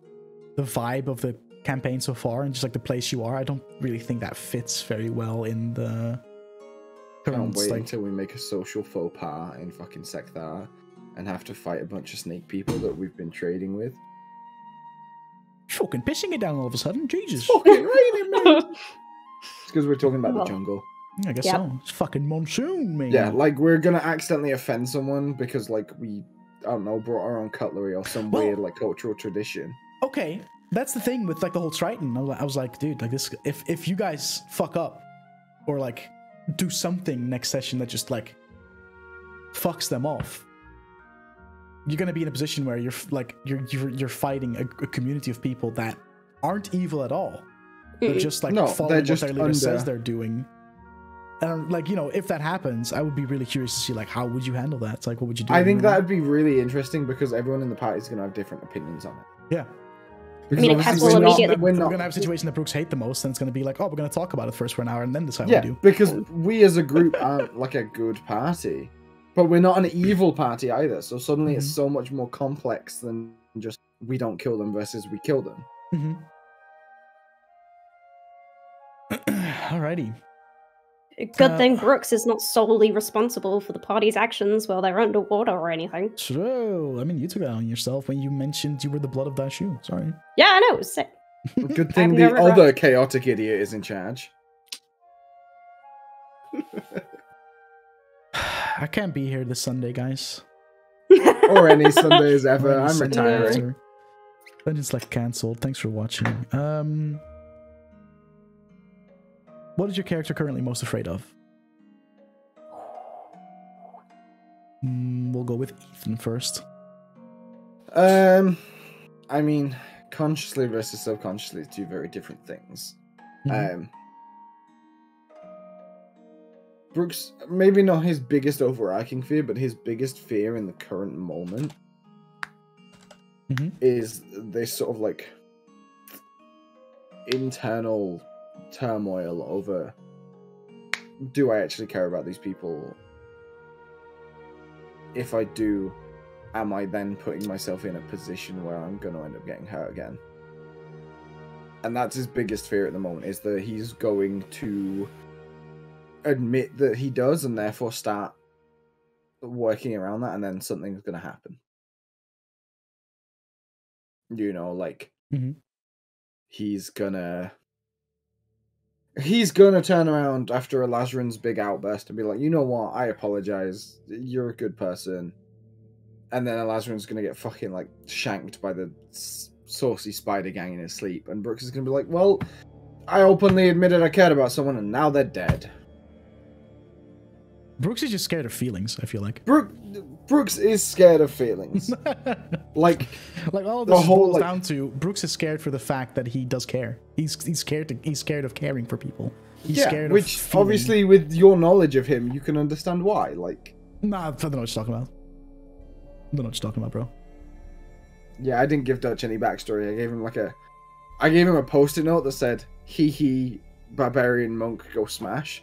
the vibe of the campaign so far and just like the place you are, I don't really think that fits very well in the can't wait like. until we make a social faux pas in fucking Sekthar and have to fight a bunch of snake people that we've been trading with. Fucking pissing it down all of a sudden, Jesus! Fucking raining, man. It's because we're talking about Well, the jungle. I guess Yep. so. It's fucking monsoon, man. Yeah, like we're gonna accidentally offend someone because like we I don't know, brought our own cutlery or some Well- weird like cultural tradition. Okay. That's the thing with like the whole triton. I was, like dude like this if if you guys fuck up or like do something next session that just like fucks them off you're gonna be in a position where you're like you're you're, you're fighting a, a community of people that aren't evil at all. They're just like No, following they're what their leader says they're doing. And like you know if that happens i would be really curious to see like how would you handle that? It's like what would you do? I think that'd be really interesting because everyone in the party is gonna have different opinions on it. yeah Because mean, it obviously has we're not- we're we're gonna have a situation that Brooks hate the most, and it's gonna be like, oh, we're gonna talk about it first for an hour and then decide Yeah, what we do. because we as a group aren't like a good party, but we're not an evil party either. So suddenly it's Mhm. so much more complex than just we don't kill them versus we kill them. Mm-hmm. Alrighty. Good Uh, thing Brooks is not solely responsible for the party's actions while they're underwater or anything. True. I mean, you took that on yourself when you mentioned you were the blood of that shoe. Sorry. Yeah, I know. It was sick. Good thing the never got- other chaotic idiot is in charge. I can't be here this Sunday, guys. Or any Sundays ever. Any I'm Sunday retiring. Then it's like cancelled. Thanks for watching. Um, what is your character currently most afraid of? Mm, we'll go with Ethan first. Um, I mean, consciously versus subconsciously, two very different things. Mhm. Um, Brooks, maybe not his biggest overarching fear, but his biggest fear in the current moment Mhm. is this sort of like internal turmoil over do I actually care about these people? If I do, am I then putting myself in a position where I'm going to end up getting hurt again? And that's his biggest fear at the moment is that he's going to admit that he does and therefore start working around that and then something's going to happen. You know, like Mhm. he's gonna he's gonna turn around after Elazarin's big outburst and be like, you know what, I apologize. You're a good person. And then Elazarin's gonna get fucking like shanked by the saucy spider gang in his sleep, and Brooks is gonna be like, well, I openly admitted I cared about someone, and now they're dead. Brooks is just scared of feelings. I feel like. Brooke, Brooks is scared of feelings. like like all The this whole, boils like- down to Brooks is scared for the fact that he does care. He's he's scared to, he's scared of caring for people. He's yeah, scared which obviously with your knowledge of him, you can understand why. Like, Nah, I don't know what you're talking about. I don't know what you're talking about, bro. yeah, I didn't give Dutch any backstory. I gave him like a, I gave him a post-it note that said "Hee hee, barbarian monk, go smash."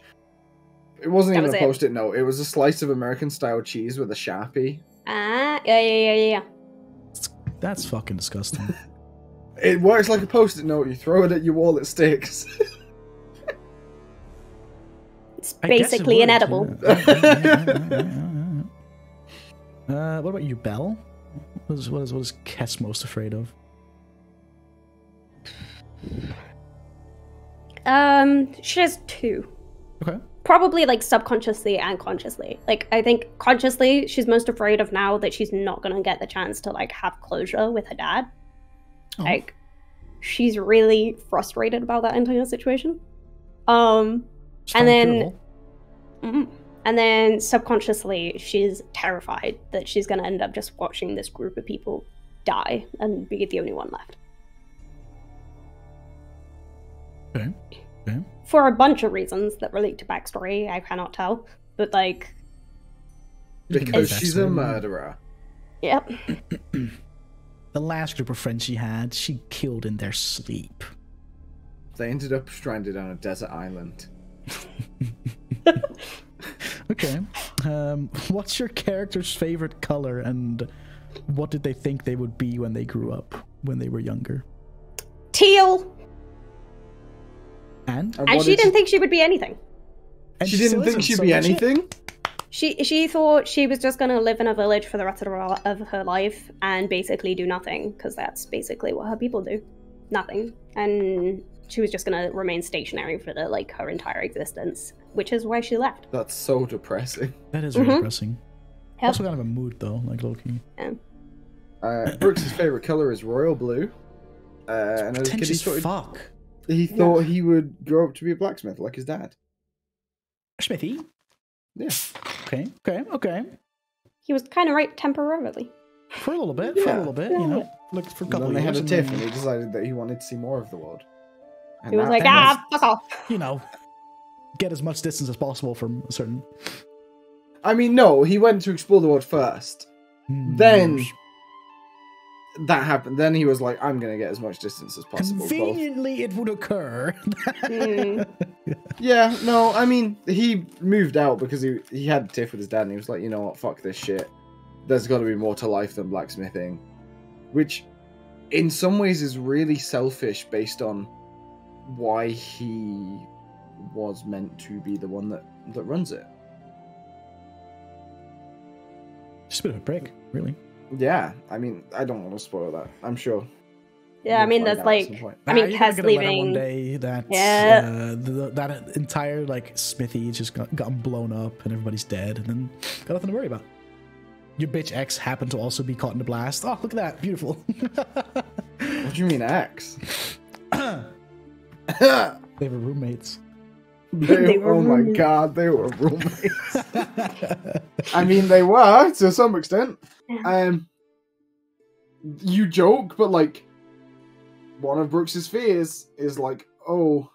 It wasn't That even was a post-it note. It was a slice of American-style cheese with a sharpie. Ah, yeah, yeah, yeah, yeah, yeah. That's fucking disgusting. It works like a post-it note. You throw it at your wall, it sticks. It's I guess it basically inedible. yeah. uh, what about you, Belle? What is what is what is Kess most afraid of? Um, she has two. Okay. Probably like subconsciously and consciously. Like I think consciously she's most afraid of now that she's not gonna get the chance to like have closure with her dad. Oh. Like she's really frustrated about that entire situation. Um and then- mm. and then subconsciously she's terrified that she's gonna end up just watching this group of people die and be the only one left. Okay. Okay. For a bunch of reasons that relate to backstory, I cannot tell. But like You can do because she's a murderer. Yep. The last group of friends she had, she killed in their sleep. They ended up stranded on a desert island. Okay. Um, what's your character's favorite color, and what did they think they would be when they grew up, when they were younger? Teal! And, And she did didn't think she would be anything. and she didn't think she'd so be good shit. anything. She she thought she was just gonna live in a village for the rest of her, life and basically do nothing because that's basically what her people do, nothing. And she was just gonna remain stationary for the, like her entire existence, which is why she left. That's so depressing. That is really Mhm. depressing. Yep. Also kind of a mood though, like Loki. Uh, Brooks' favorite color is royal blue. Uh, and as a kid, he, Pretentious thought, fuck. He thought he would grow up to be a blacksmith like his dad. Smithy. Yeah. Okay. Okay. Okay. He was kind of right temporarily. For a little bit. For a little bit. You know, like for a And couple then of they had a tiff, and he decided that he wanted to see more of the world. And He was like, and ah, fuck off. you know, get as much distance as possible from a certain. I mean, no, he went to explore the world first. Then that happened. Then he was like, I'm gonna get as much distance as possible. both- Conveniently, it would occur. Mm. Yeah, no, I mean, he moved out because he he had a tiff with his dad, and he was like, you know what, fuck this shit. There's got to be more to life than blacksmithing, which, in some ways, is really selfish based on why he was meant to be the one that that runs it. Just a bit of a prick, really. Yeah, I mean, I don't want to spoil that. I'm sure. Yeah, I mean, find there's out at like. I mean, you're gonna Kess get a letter one leaving. day that Yeah. uh, the, that entire like Smithy just got gotten blown up and everybody's dead, and then got nothing to worry about. Your bitch X happened to also be caught in a blast. Oh, look at that, beautiful. What do you mean, X? they were roommates. They, They were oh my god, they were roommates. I mean, they were to some extent. Um, you joke, but like, one of Brooks's fears is like, oh,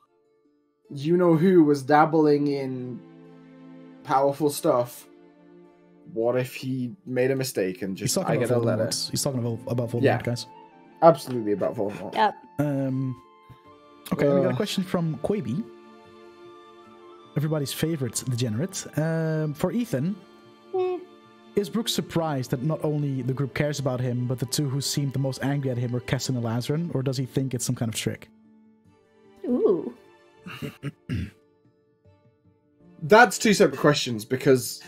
you know who was dabbling in powerful stuff. What if he made a mistake and He's just talking I about get a letter? He's talking about about Voldemort, Yeah. guys. Absolutely about Voldemort. Yep. Um, okay, we got a Uh. question from Quaby. Everybody's favorite degenerate. Um, for Ethan, Eh. is Brooks surprised that not only the group cares about him, but the two who seemed the most angry at him were Kessin and Lazarin, or does he think it's some kind of trick? Ooh. That's two separate questions because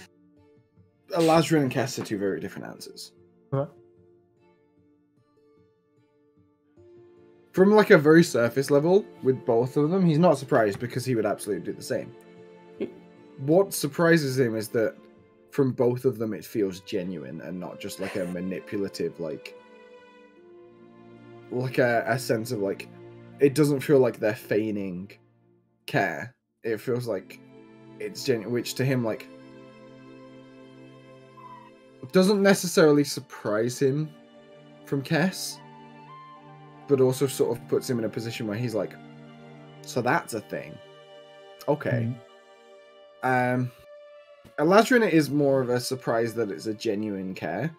Lazarus and Cass are two very different answers. From like a very surface level with both of them, he's not surprised because he would absolutely do the same. What surprises him is that from both of them it feels genuine and not just like a manipulative like like a, a sense of like it doesn't feel like they're feigning care. It feels like it's genuine which to him like doesn't necessarily surprise him from Kess, but also sort of puts him in a position where he's like, so that's a thing. Okay. Mhm. Um, Eladrin is more of a surprise that it's a genuine care.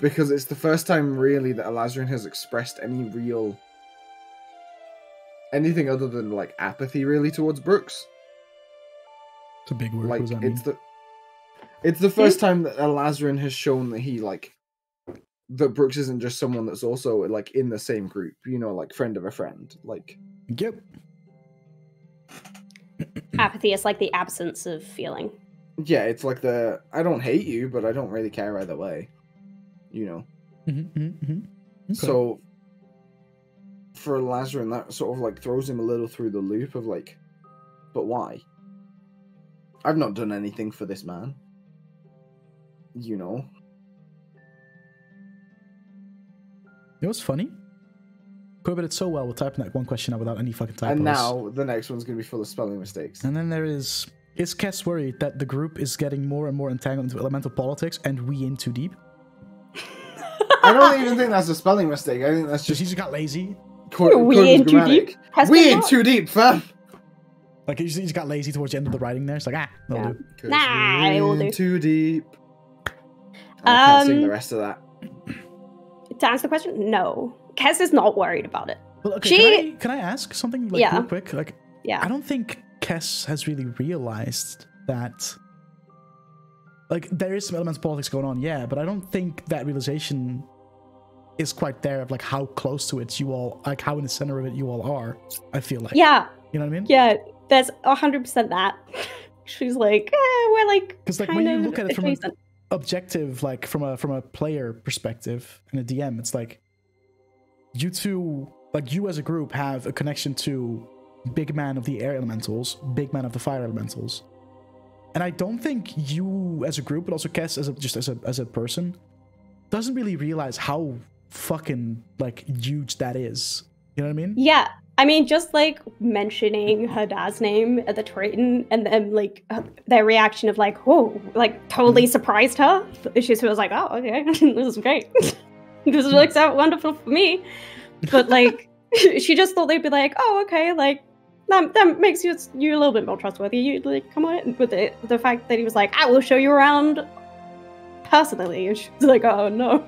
Because it's the first time really that Elazrin has expressed any real anything other than like apathy really towards Brooks. It's a big word. like what does that it's mean? the it's the first time that Elazrin has shown that he like that Brooks isn't just someone that's also like in the same group, you know, like friend of a friend. Like Yep. Apathy is like the absence of feeling. yeah, it's like the I don't hate you, but I don't really care either way. You know. Mhm, mhm, mhm. Okay. So for Lazarin, that sort of like throws him a little through the loop of like, but why? I've not done anything for this man. You know. It was funny? Corbett did so well with typing that one question out without any fucking typos. And now the next one's gonna be full of spelling mistakes. And then there is is Kess worried that the group is getting more and more entangled into elemental politics and we in too deep? I don't even think that's a spelling mistake. I think that's Just just he just got lazy. Cor- We Corbin's in too deep? Has We in not. too deep, fam. Like he just, he just got lazy towards the end of the writing there. It's like ah, that'll Yeah. do. 'Cause Nah, we're will do. Too deep. I can't sing Um, the rest of that. To answer the question, no. Kess is not worried about it. Well, okay, She- can, I, can I ask something like Yeah. real quick? Like Yeah. I don't think Kess has really realized that. Like there is some elemental politics going on, yeah, but I don't think that realization is quite there of like how close to it you all, like how in the center of it you all are. I feel like, Yeah, you know what I mean? yeah. There's hundred percent that. She's like, eh, we're like, Because like when you look at it from an objective, like from a from a player perspective and a DM, it's like you two, like you as a group, have a connection to big man of the air elementals, big man of the fire elementals, and I don't think you as a group, but also Kess as a just as a as a person, doesn't really realize how fucking like huge that is. You know what I mean? Yeah, I mean, just like mentioning her dad's name at the Triton, and then like uh, their reaction of like, "Oh," like totally Mm-hmm. surprised her. She was like, "Oh, okay, this is great. this works out wonderful for me." But like, she just thought they'd be like, "Oh, okay, like." That, that makes you you a little bit more trustworthy. You like come on with it. The fact that he was like, "I will show you around personally," and she's like, "Oh no,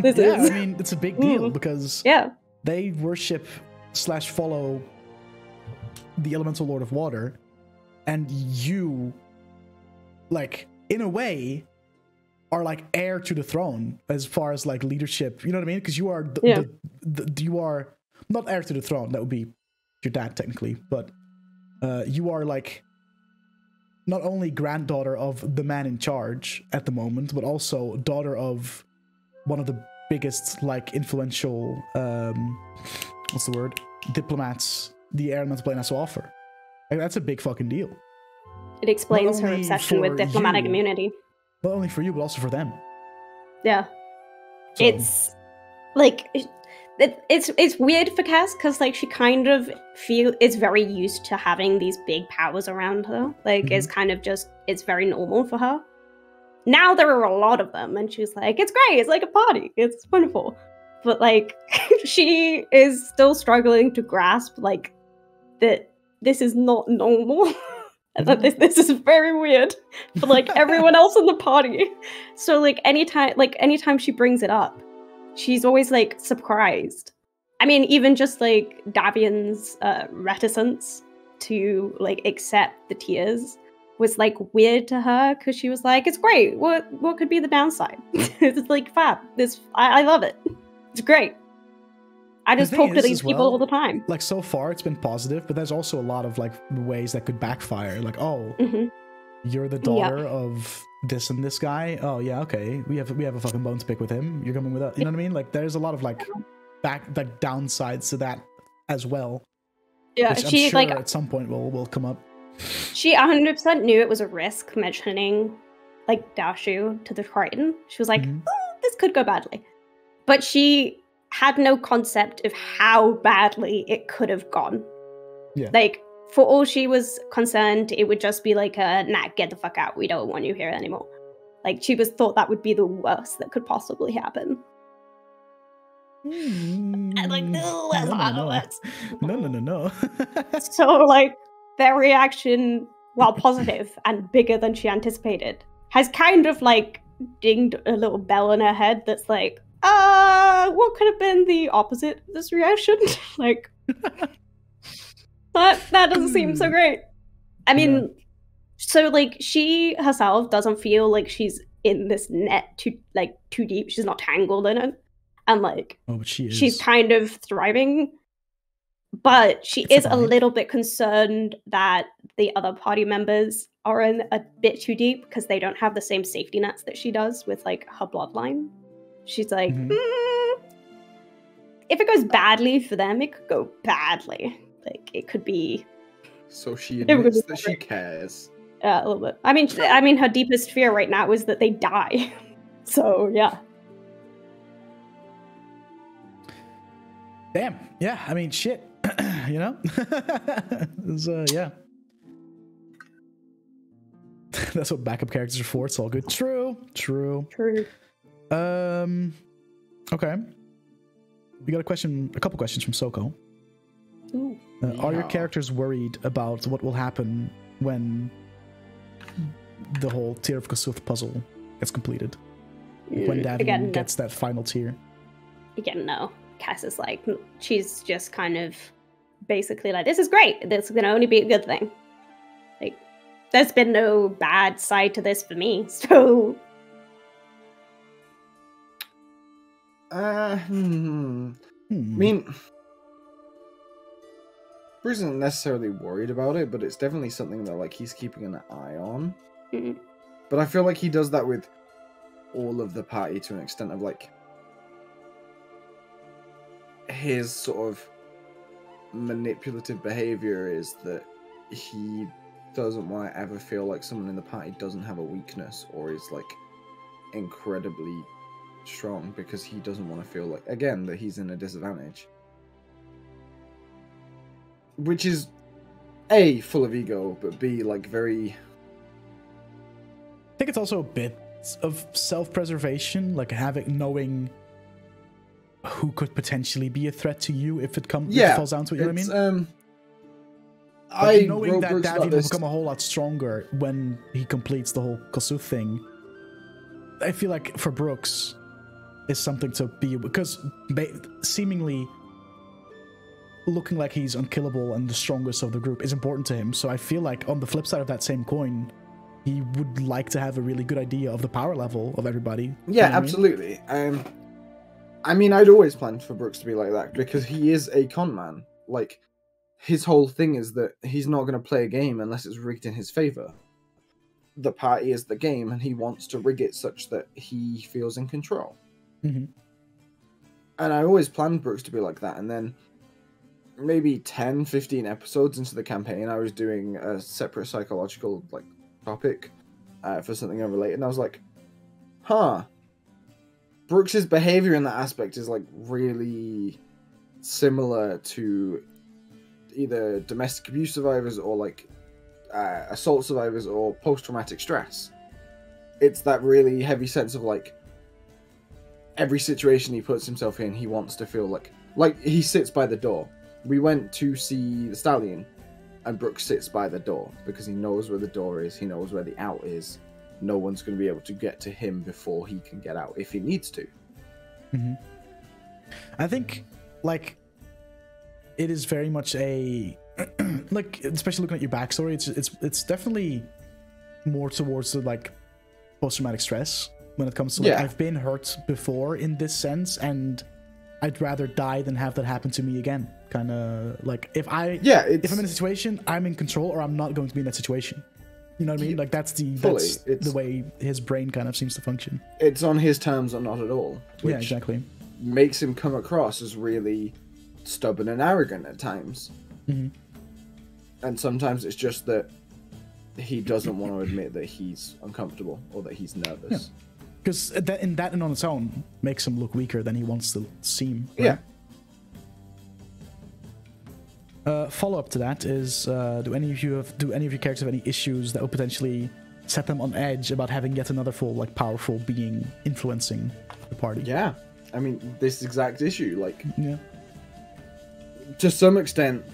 this yeah, is I mean it's a big deal Mm. because yeah, they worship slash follow the elemental lord of water and you like in a way are like heir to the throne as far as like leadership you know what i mean because you are the, Yeah. the, the you are not heir to the throne that would be your dad technically but uh you are like not only granddaughter of the man in charge at the moment but also daughter of one of the biggest like influential um what's the word diplomats the air elemental plane has to offer like, that's a big fucking deal it explains her obsession with diplomatic you. immunity. Not only for you but also for them Yeah. So- it's like it, it- it's it's weird for Cass because like she kind of feel is very used to having these big powers around her. Like it's mm-hmm. kind of just it's very normal for her. Now there are a lot of them, and she's like, it's great. It's like a party. It's wonderful. But like she is still struggling to grasp like that this is not normal. this this is very weird for like everyone else in the party. So like anytime like anytime she brings it up, she's always like surprised. I mean, even just like Davian's uh, reticence to like accept the tears was like weird to her because she was like, "It's great. What what could be the downside? it's like fab. This I, I love it. It's great. I just talk to these people well, all the time. like so far it's been positive but there's also a lot of like ways that could backfire like oh hmm you're the daughter of this and this guy oh yeah okay we have we have a fucking bone to pick with him you're coming with us you know what i mean like there's a lot of like back like downsides to that as well Yeah, she sure like at some point will will come up She 100% knew it was a risk mentioning like Dashu to the Triton. She was like, Mhm. "Oh, this could go badly. But she had no concept of how badly it could have gone. Yeah. Like, for all she was concerned, it would just be like, a, nah, get the fuck out. We don't want you here anymore. Like Tubas thought that would be the worst that could possibly happen. Hmm. And like, no, that's no, no, no. no, no, no, no. So like their reaction, while positive and bigger than she anticipated, has kind of like dinged a little bell in her head that's like, uh, what could have been the opposite of this reaction? like that that doesn't seem so Hmm. great. I mean, Yeah. so like she herself doesn't feel like she's in this net too like too deep. She's not tangled in it. And like oh, but she is. she's kind of thriving but she It's is a little bit concerned that the other party members are in a bit too deep because they don't have the same safety nets that she does with like her bloodline she's like Mhm. "Mm, if it goes badly for them it could go badly like it could be So she It would admits be that she cares. uh, a little bit i mean i mean her deepest fear right now is that they die so yeah Damn. Yeah. I mean, shit. you know. It's, uh, yeah. That's what backup characters are for. It's all good. True. True. true Um. Okay. We got a question. A couple questions from Soko. Ooh. Uh, Are your characters worried about what will happen when the whole tier of Kasuth puzzle gets completed? When Mm, Davian again no. gets that final tier? again, no. Cass is like, she's just kind of basically like, this is great. This is going to only be a good thing. Like, there's been no bad side to this for me. So, Uh, hmm. Hmm. I mean, Bruce isn't necessarily worried about it, but it's definitely something that like he's keeping an eye on. mm, But I feel like he does that with all of the party to an extent of like his sort of manipulative behavior is that he doesn't want to ever feel like someone in the party doesn't have a weakness or is like incredibly strong because he doesn't want to feel like again that he's in a disadvantage which is a full of ego but b like very I think it's also a bit of self-preservation, like having knowing who could potentially be a threat to you if it comes. Yeah, it falls down to it. You know what I mean? um Like, i knowing that about will become a whole lot stronger when he completes the whole Kosu thing. I feel like for Brooks is something to be because seemingly looking like he's unkillable and the strongest of the group is important to him. So I feel like on the flip side of that same coin, he would like to have a really good idea of the power level of everybody. You know Yeah, I mean? absolutely. Um, I mean, I'd always planned for Brooks to be like that because he is a con man. Like, his whole thing is that he's not going to play a game unless it's rigged in his favor. The party is the game, and he wants to rig it such that he feels in control. Mhm. And I always planned Brooks to be like that, and then maybe 10, 15 episodes into the campaign, I was doing a separate psychological like topic uh, for something unrelated, and I was like, huh. Brooks's behavior in that aspect is like really similar to either domestic abuse survivors or like uh, assault survivors or post traumatic stress. It's that really heavy sense of like every situation he puts himself in, he wants to feel like like he sits by the door. We went to see the stallion, and Brooks sits by the door because he knows where the door is. He knows where the out is. No one's going to be able to get to him before he can get out if he needs to. Mm-hmm. I think like it is very much a like especially looking at your backstory, it's it's it's definitely more towards the like post traumatic stress when it comes to like Yeah. I've been hurt before in this sense and I'd rather die than have that happen to me again. Kind of like if I Yeah, it's if I'm in a situation, I'm in control or I'm not going to be in that situation. You know what I mean? Like that's the fully. that's the way his brain kind of seems to function. it's on his terms or not at all, which yeah, exactly. makes him come across as really stubborn and arrogant at times. Mhm. And sometimes it's just that he doesn't want to admit that he's uncomfortable or that he's nervous. Because that in that and on its own makes him look weaker than he wants to seem. right? Yeah. Uh, follow up to that is: uh, Do any of you have do any of your characters have any issues that would potentially set them on edge about having yet another full like powerful being influencing the party. Yeah, I mean this exact issue. Like Yeah. to some extent,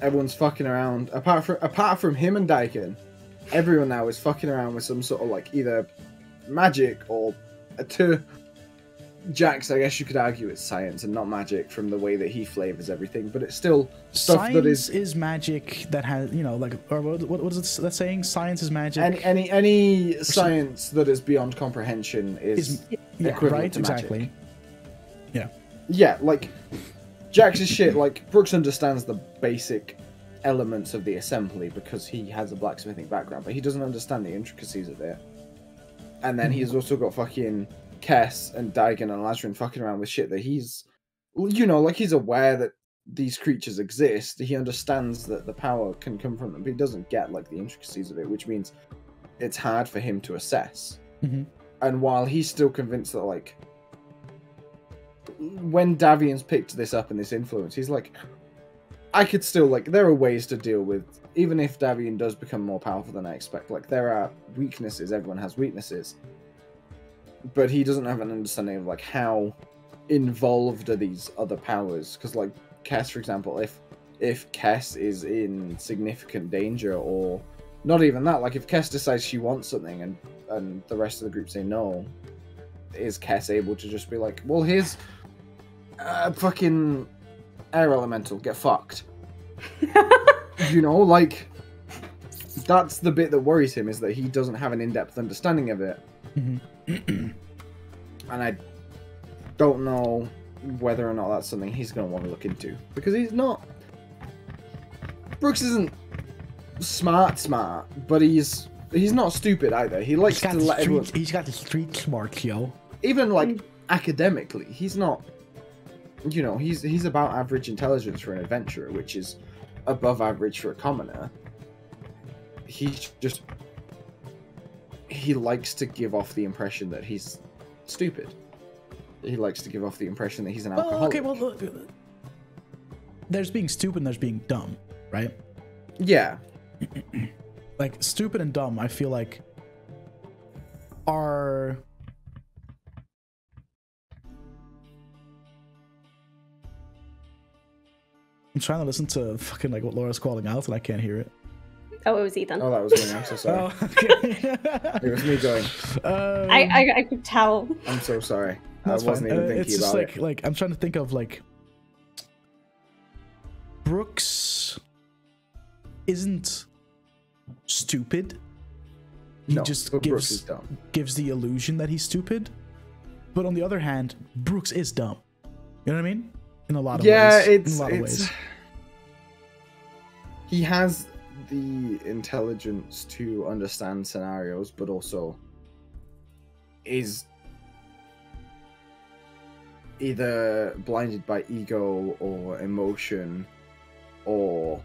everyone's fucking around. Apart from apart from him and Daikin, everyone now is fucking around with some sort of like either magic or uh, to Jax. I guess you could argue it's science and not magic from the way that he flavors everything, but it's still stuff Science that is is magic that has you know like or what, what what is it that saying? Science is magic. any any any science that is beyond comprehension is, is yeah, equivalent right to magic. exactly. Yeah. yeah, like Jax's shit. Like Brooks understands the basic elements of the assembly because he has a blacksmithing background, but he doesn't understand the intricacies of it. And then he's also got fucking Kess and Daigen and Lazarus fucking around with shit that he's, you know, like he's aware that these creatures exist. He understands that the power can come from them, but he doesn't get like the intricacies of it, which means it's hard for him to assess. Mhm. And while he's still convinced that like when Davian's picked this up and this influence, he's like, I could still like there are ways to deal with even if Davian does become more powerful than I expect. Like there are weaknesses. Everyone has weaknesses, but he doesn't have an understanding of like how involved are these other powers. Because like Kess, for example, if if Kess is in significant danger or not even that, like if Kess decides she wants something and and the rest of the group say no, is Kess able to just be like, well, here's a fucking air elemental, get fucked. you know, like that's the bit that worries him is that he doesn't have an in-depth understanding of it, Mhm. and I don't know whether or not that's something he's going to want to look into because he's not. Brooks isn't smart, smart, but he's he's not stupid either. He likes He's got, to the let everyone, street, he's got the street smarts, yo. even like academically, he's not. You know, he's he's about average intelligence for an adventurer, which is above average for a commoner. He's just he likes to give off the impression that he's stupid. He likes to give off the impression that he's an Well, alcoholic. okay, well, look, there's being stupid and there's being dumb, right? yeah, Like stupid and dumb, I feel like are I'm trying to listen to fucking like what Laura's calling out and I can't hear it. Oh, it was Ethan. oh, that was me. I'm so sorry. Oh, okay. It was me going. Um, I, I I could tell. I'm so sorry. That's I wasn't fine. even Uh, thinking it's just about like it. like I'm trying to think of like Brooks isn't stupid. He No, just Brooks gives is dumb. gives the illusion that he's stupid. But on the other hand, Brooks is dumb. You know what I mean? In a lot of yeah, ways. it's in a lot of ways. He has the intelligence to understand scenarios, but also is either blinded by ego or emotion or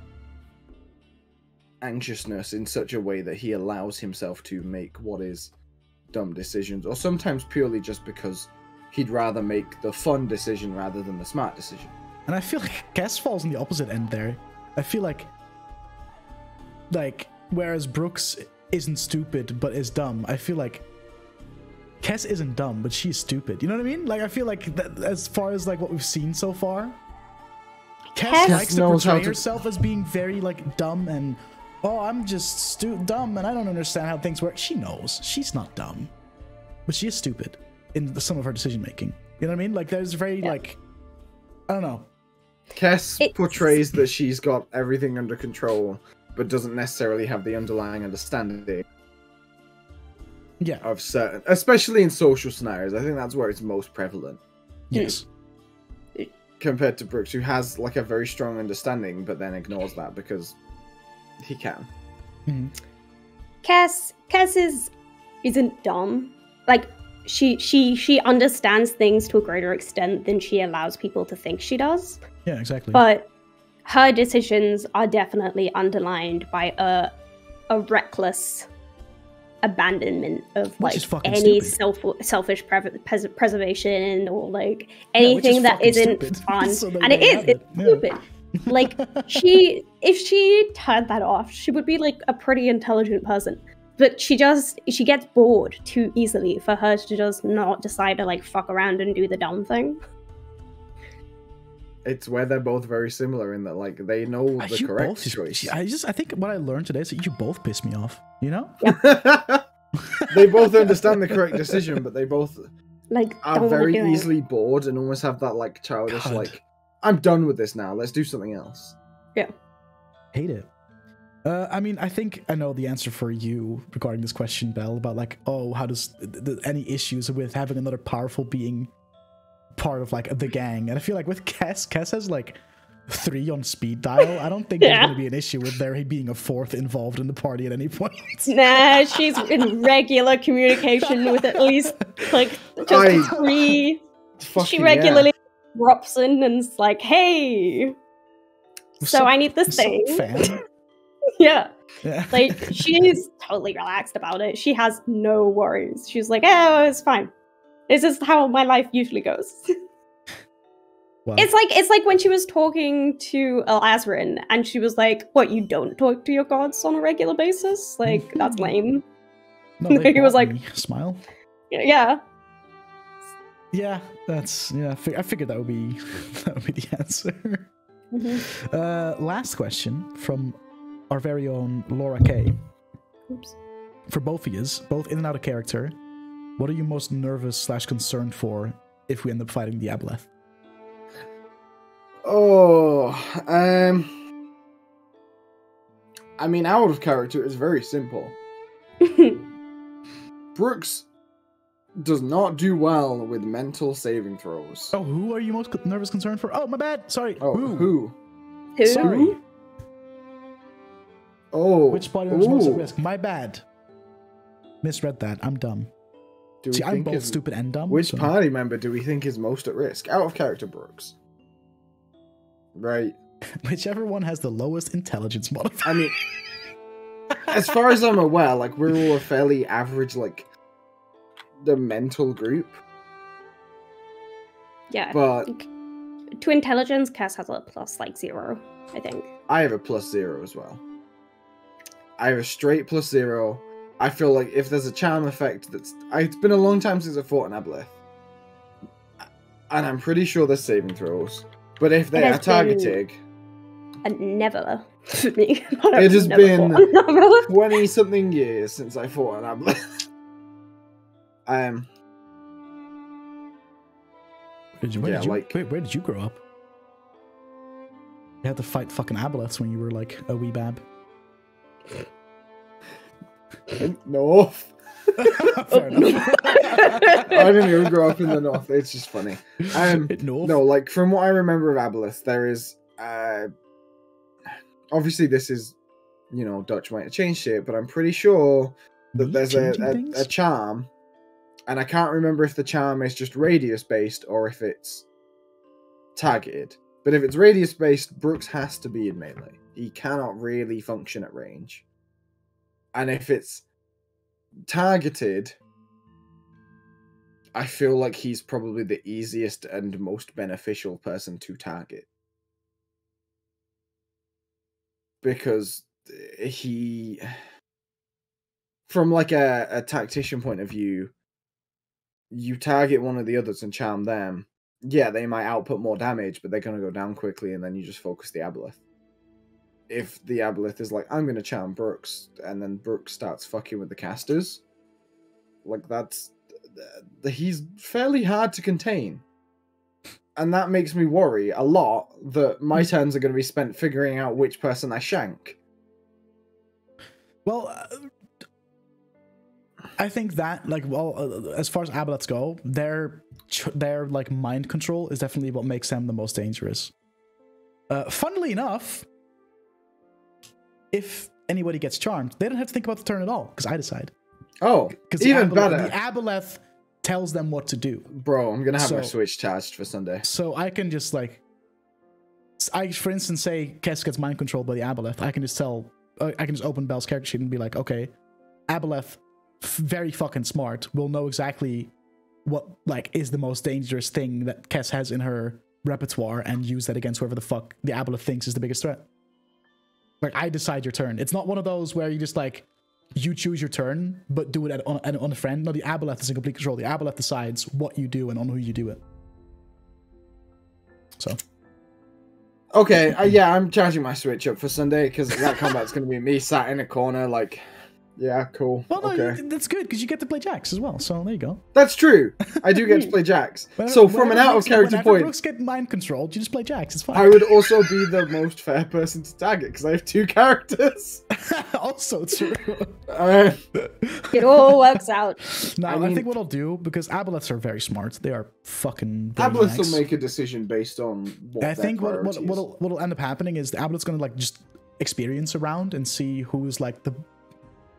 anxiousness in such a way that he allows himself to make what is dumb decisions, or sometimes purely just because he'd rather make the fun decision rather than the smart decision. And I feel like Kess falls on the opposite end there. I feel like like whereas Brooks isn't stupid but is dumb, I feel like Kess isn't dumb but she's stupid. You know what I mean? Like I feel like that, as far as like what we've seen so far, Kess Kess likes to portray to- herself as being very like dumb and oh I'm just stu- dumb and I don't understand how things work. She knows she's not dumb, but she is stupid in some of her decision making. You know what I mean? Like there's very Yeah. like I don't know. Kess It's- portrays that she's got everything under control, but doesn't necessarily have the underlying understanding Yeah. of certain, especially in social scenarios. I think that's where it's most prevalent Yes. compared to Brooks, who has like a very strong understanding, but then ignores that because he can. Mhm. Kess Kess is isn't dumb. Like she she she understands things to a greater extent than she allows people to think she does. Yeah, exactly. But her decisions are definitely underlined by a a reckless abandonment of like any self selfish pre- pres- preservation or like Yeah, is anything that isn't stupid. fun. So and it is it's. Yeah. stupid. Like she if she turned that off, she would be like a pretty intelligent person. But she just she gets bored too easily for her to just not decide to like fuck around and do the dumb thing. It's where they're both very similar in that like they know the you correct both choice. I just I think what I learned today is that you both piss me off. You know? they both understand the correct decision, but they both Like are very easily bored and almost have that like childish God. like I'm done with this now. Let's do something else. Yeah. Hate it. Uh, I mean, I think I know the answer for you regarding this question, Bell, about like, oh, how does th- th- any issues with having another powerful being part of like the gang? And I feel like with Kess, Kess has like three on speed dial. I don't think there's going to be an issue with there being a fourth involved in the party at any point. Nah, she's in regular communication with at least like just I- three. Fucking she yeah. regularly drops in and's like, "Hey, so Sup- I need this sup, thing." fam? Yeah, Yeah. like she's totally relaxed about it. She has no worries. She's like, "Oh, it's fine. This is how my life usually goes." Well, It's like it's like when she was talking to Elazarin and she was like, "What? You don't talk to your gods on a regular basis? Like that's lame." no, he was like- smile. Yeah. Yeah, that's yeah. I, figured that would be that would be the answer. Mhm. Uh, last question from our very own Laura K. Oops. For both of yous, both in and out of character, what are you most nervous slash concerned for if we end up fighting the Aboleth? Oh, um, I mean, out of character is very simple. Brooks does not do well with mental saving throws. Oh, who are you most nervous concerned for? Oh, my bad. Sorry. Oh, who? who? Who? Sorry. Oh, Which body is most at risk? My bad. Misread that. I'm dumb. Do we See, I'm think both is- stupid and dumb. Which so- party member do we think is most at risk? Out of character, Brooks. Right. Whichever one has the lowest intelligence modifier. I mean, as far as I'm aware, like we're all a fairly average, like the mental group. Yeah. But to intelligence, Kess has a plus like zero, I think. I have a plus zero as well. I have a straight plus zero. I feel like if there's a charm effect that's. I, it's been a long time since I fought an Aboleth. And I'm pretty sure they're saving throws. But if they It are has been- targeted, And never. It has been- 20 something years since I fought an Aboleth. um, Where did you, where Yeah, did you, like- wait, where did you grow up? You had to fight fucking aboleths when you were like a wee bab. North. I didn't even grow up in the north. It's just funny. Um, no, No, like from what I remember of Aboleth, there is uh obviously this is you know, Dutch might have changed it, but I'm pretty sure that there's a, a, a charm. And I can't remember if the charm is just radius based or if it's targeted. But if it's radius based, Brooks has to be in melee. He cannot really function at range. And if it's targeted, I feel like he's probably the easiest and most beneficial person to target. Because he from like a, a tactician point of view, you target one of the others and charm them. Yeah, they might output more damage, but they're gonna go down quickly, and then you just focus the aboleth. If the aboleth is like, I'm gonna charm Brooks, and then Brooks starts fucking with the casters, like that's th- he's fairly hard to contain. And that makes me worry a lot that my turns are going to be spent figuring out which person I shank. Well, uh, I think that like well, uh, as far as aboleths go, their ch- their like mind control is definitely what makes them the most dangerous. Uh, funnily enough, if anybody gets charmed, they don't have to think about the turn at all because I decide. Oh, Because even the better. the aboleth tells them what to do. Bro, I'm gonna have my Switch charged for Sunday. So I can just like, I for instance say Kess gets mind controlled by the Aboleth. I can just tell, uh, I can just open Bell's character sheet and be like, okay, Aboleth, very fucking smart, will know exactly what like is the most dangerous thing that Kess has in her repertoire and use that against whoever the fuck the Aboleth thinks is the biggest threat. Like I decide your turn. It's not one of those where you just like you choose your turn, but do it at, on, on a friend. No, the aboleth is in complete control. The aboleth decides what you do and on who you do it. So Okay, uh, yeah, I'm charging my Switch up for Sunday because that combat's going to be me sat in a corner, like, yeah, cool. well, no, okay. that's good because you get to play Jax as well. So there you go. That's true. I do get to play Jax. Whenever- so from an out of Brooks- character whenever point, Brooks get mind controlled, you just play Jax. It's fine. I would also be the most fair person to tag it because I have two characters. also true. Uh, It all works out. no, I I, think what I'll do because aboleths are very smart. They are fucking. brainiacs. Aboleth will make a decision based on what I think what what what'll, what'll end up happening is the Aboleth's gonna like just experience around and see who's like the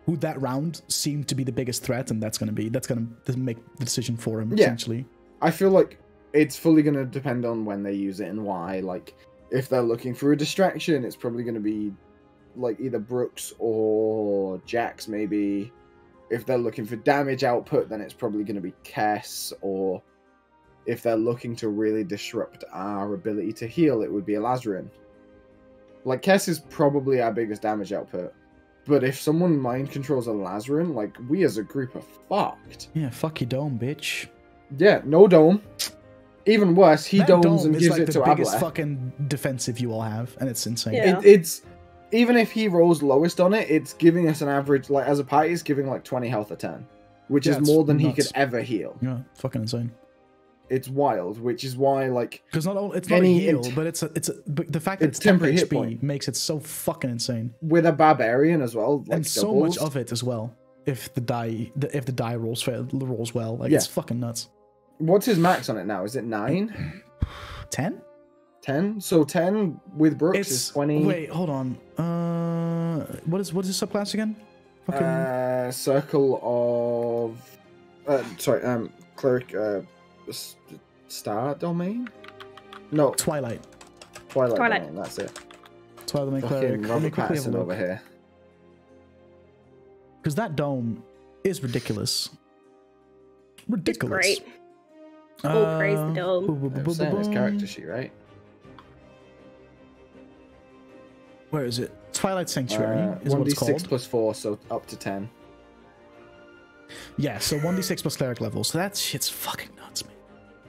who that round seemed to be the biggest threat, and that's gonna be that's gonna make the decision for him Yeah. essentially. I feel like it's fully going to depend on when they use it and why. Like, if they're looking for a distraction, it's probably going to be like either Brooks or Jax, maybe. If they're looking for damage output, then it's probably going to be Kess. Or if they're looking to really disrupt our ability to heal, it would be Elazarin. Like, Kess is probably our biggest damage output. But if someone mind controls Elazarin, like, we as a group are fucked. Yeah, fuck your dome, bitch. Yeah, no dome. Even worse, he That domes dome and gives like it the to biggest Aboleth. fucking defensive you all have, and it's insane. Yeah. It, it's even if he rolls lowest on it, it's giving us an average like as a party, it's giving like twenty health a turn, which Yeah, is more than he could ever heal. Yeah, fucking insane. It's wild, which is why like Because not all it's not a heal, int- but it's a, it's a, but the fact that It's it's, temporary hit HP point. makes it so fucking insane, with a barbarian as well, like and so much of it as well. If the die the, if the die rolls fail, rolls well, like Yeah. it's fucking nuts. What's his max on it now? Is it nine? Ten? 10? So ten with Brooks It's is twenty. Wait, hold on. Uh, what is what is his subclass again? Fucking Uh, circle of, uh, sorry, um, cleric, uh, star domain. No, Twilight. Twilight, Twilight. domain. That's it. Twilight Domain Fucking cleric. Let Robert quickly have a Patterson look. over here. Because that dome is ridiculous. It's Ridiculous. great. Oh, praise the Uh, dome. boom, boom, boom, I'm boom, saying his boom. character sheet, right? Where is it? Twilight Sanctuary Uh, is what it's 1d6 called. plus 4, so up to 10. Yeah, so 1d6 plus cleric level. So that shit's fucking nuts, man.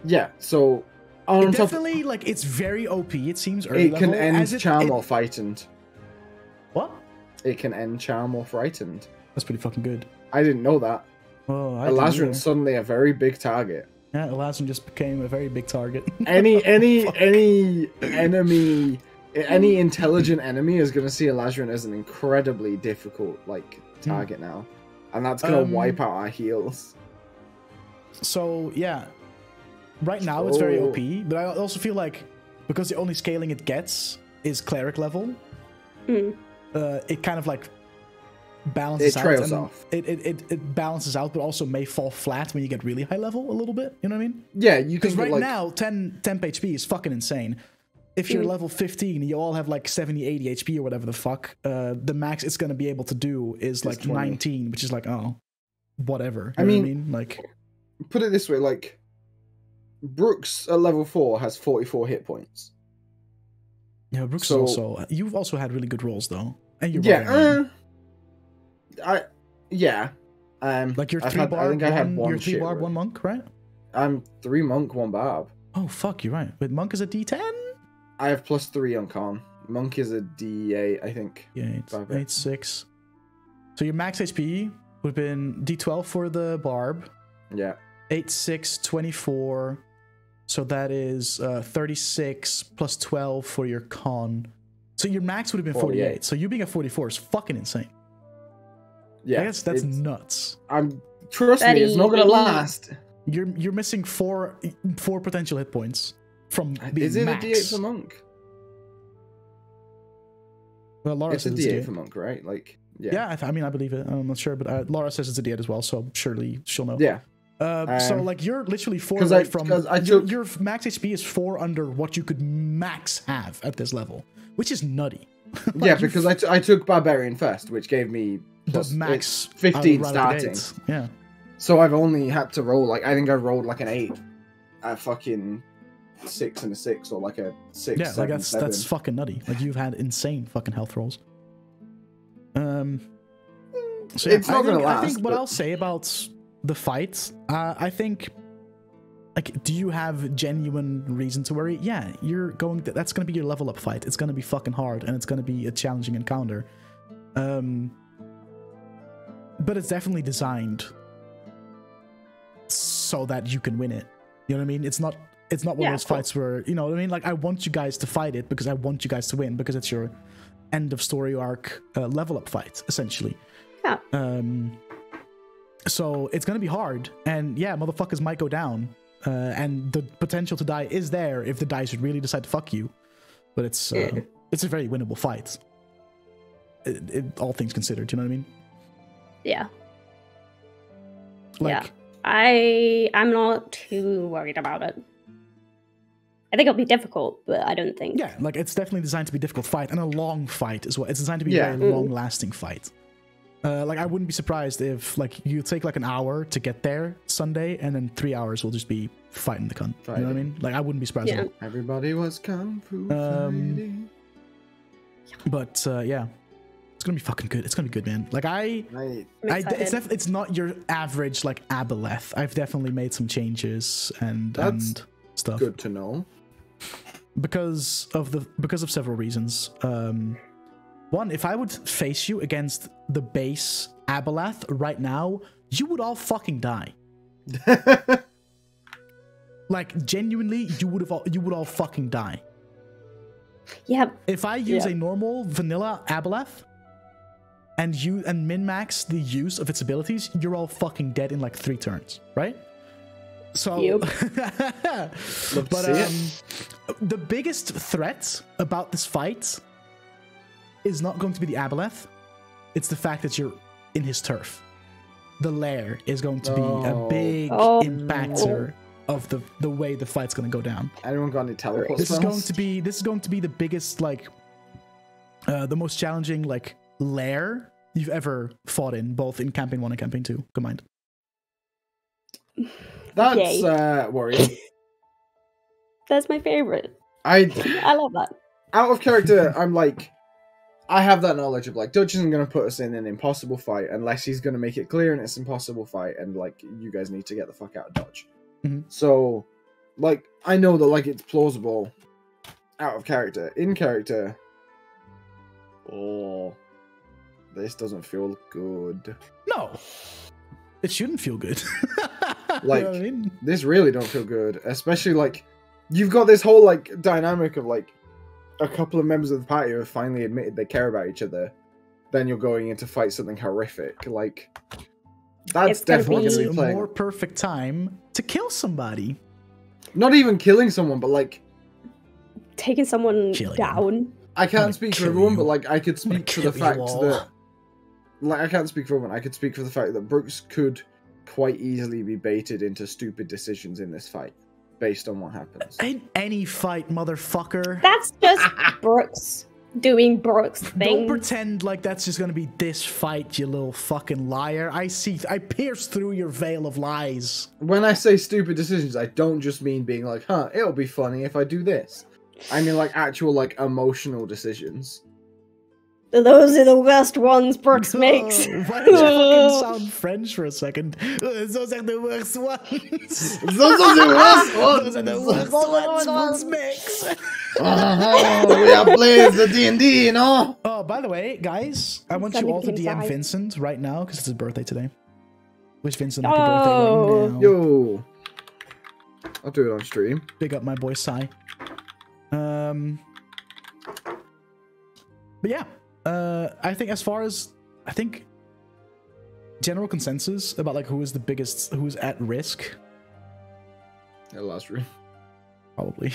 Yeah, so on It top definitely, like, it's very OP. It seems early it can level, end as it- charm it- or frightened. What? It can end charm or frightened. That's pretty fucking good. I didn't know that. Oh, I didn't either. Elazarin's suddenly a very big target. Yeah, Elazarin just became a very big target. Any any any enemy any intelligent enemy is gonna see Elazarin as an incredibly difficult like target now. And that's gonna Um, wipe out our heals. So yeah, right now it's very OP, but I also feel like because the only scaling it gets is cleric level, Mm. uh, it kind of like balances It out. trails and off. It, it, it, it balances out, but also may fall flat when you get really high level a little bit. You know what I mean? Yeah, you Because right like, now 10 temp HP is fucking insane. If you're Mm. level 15, you all have like 70, 80 HP or whatever the fuck. Uh, the max it's gonna be able to do is like 20. 19, which is like oh, whatever. I You know what I mean, like put it this way, like Brooks at level four has forty four hit points. Yeah, Brooks So- also. You've also had really good rolls though, and you're yeah, uh, I yeah. Um like your three had- barb, I think I had one, your three barb, one monk, right? I'm three monk, one barb. Oh fuck, you're right. But monk is a D10. I have plus three on con. Monk is a D eight, I think. Yeah, eight, six. So your max HP would have been D12 for the barb, Yeah. 8 6 24 so that is uh, 36 plus 12 for your con so your max would have been 48, 48. so you being at 44 is fucking insane Yeah. i guess that's nuts I'm trust me, it's not gonna last. you're you're missing four four potential hit points from being Is it max. a D eight for monk? well laura It's a says D it's eight D8. for monk, right? Like yeah. yeah, I, th- I mean i believe it i'm not sure but uh, laura says it's a d8 as well so surely she'll know Yeah. Uh, so Um, like you're literally four away I- from I your, took- your max HP is four under what you could max have at this level, which is nutty. Like, yeah, because I, t- I took barbarian first, which gave me the plus max 15 uh, the starting. Yeah, So I've only had to roll like I think I rolled like an eight, a fucking six and a six, or like a six. yeah, like seven, that's that's seven. fucking nutty. Like you've had insane fucking health rolls. Um, So, It's I not gonna think- I think what but- I'll say about the fight, uh, I think, like, do you have genuine reason to worry? Yeah, you're going. To, that's going to be your level up fight. It's going to be fucking hard, and it's going to be a challenging encounter. Um, but it's definitely designed so that you can win it. You know what I mean? It's not. It's not one Yeah, of those fights where you know what I mean. Like, I want you guys to fight it because I want you guys to win because it's your end of story arc uh, level up fight essentially. Yeah. Um. So it's gonna be hard, and yeah, motherfuckers might go down, uh, and the potential to die is there if the dice would really decide to fuck you. But it's uh, Yeah. it's a very winnable fight. It, it, all things considered, you know what I mean? Yeah. Like, Yeah. I I'm not too worried about it. I think it'll be difficult, but I don't think. yeah, like it's definitely designed to be a difficult fight and a long fight as well. It's designed to be Yeah. a very Mm. long-lasting fight. Uh, like I wouldn't be surprised if like you take like an hour to get there Sunday, and then three hours will just be fighting the cunt. You know what I mean? Like I wouldn't be surprised at Yeah. all. Everybody was kung fu Um, fighting. But uh, yeah, it's gonna be fucking good. It's gonna be good, man. Like I, Right. I'm I excited. it's def- it's not your average like aboleth. I've definitely made some changes and That's and stuff Good to know. because of the because of several reasons. Um, one, if I would face you against the base aboleth right now, you would all fucking die. Like genuinely, you would have all, you would all fucking die. Yeah, If I use Yeah. a normal vanilla aboleth and you and min max the use of its abilities, you're all fucking dead in like three turns, right? So, Yep. Love to but see it. um, the biggest threat about this fight is not going to be the aboleth; it's the fact that you're in his turf. The lair is going to be Oh. a big Oh. impactor of the the way the fight's going to go down Anyone got any teleport this is going to be this is going to be the biggest like uh the most challenging like lair you've ever fought in both in campaign 1 and campaign 2 combined That's Yay. uh, worrying. that's my favorite. I I love that. out of character, I'm like, I have that knowledge of like Dutch isn't going to put us in an impossible fight unless he's going to make it clear and it's impossible fight, and like you guys need to get the fuck out of Dutch. Mhm. So, like, I know that like it's plausible out of character. In character, oh, this doesn't feel good. no it shouldn't feel good You know Like- I mean? This really don't feel good, especially like you've got this whole like dynamic of like a couple of members of the party who have finally admitted they care about each other. Then you're going in to fight something horrific. Like that's It's gonna definitely be- going to a be playing. more perfect time to kill somebody Not even killing someone, but like Taking someone Killing down. I can't speak for everyone, you. but like I could I'm gonna speak for the fact all. that like I can't speak for everyone. I could speak for the fact that Brooks could quite easily be baited into stupid decisions in this fight based on what happens. in any fight motherfucker That's just Brooks doing Brooks don't pretend like that's just gonna be this fight you little fucking liar i see i pierce through your veil of lies when I say stupid decisions, I don't just mean being like, huh, it'll be funny if I do this. I mean like actual like emotional decisions. Those are the worst ones Brooks makes. Oh, why did you fucking sound French for a second? Those are the worst ones. Those are the worst ones. Those are the ones. worst ones Brooks makes. Oh, we are playing the D and D, you know. Oh, by the way, guys, I want you all to DM inside. Vincent right now because it's his birthday today. Wish Vincent happy Oh. birthday right now. Yo, I'll do it on stream. Big up my boy Sai. Um, but yeah, uh, I think as far as I think general consensus about like who is the biggest, who's at risk, stream. probably.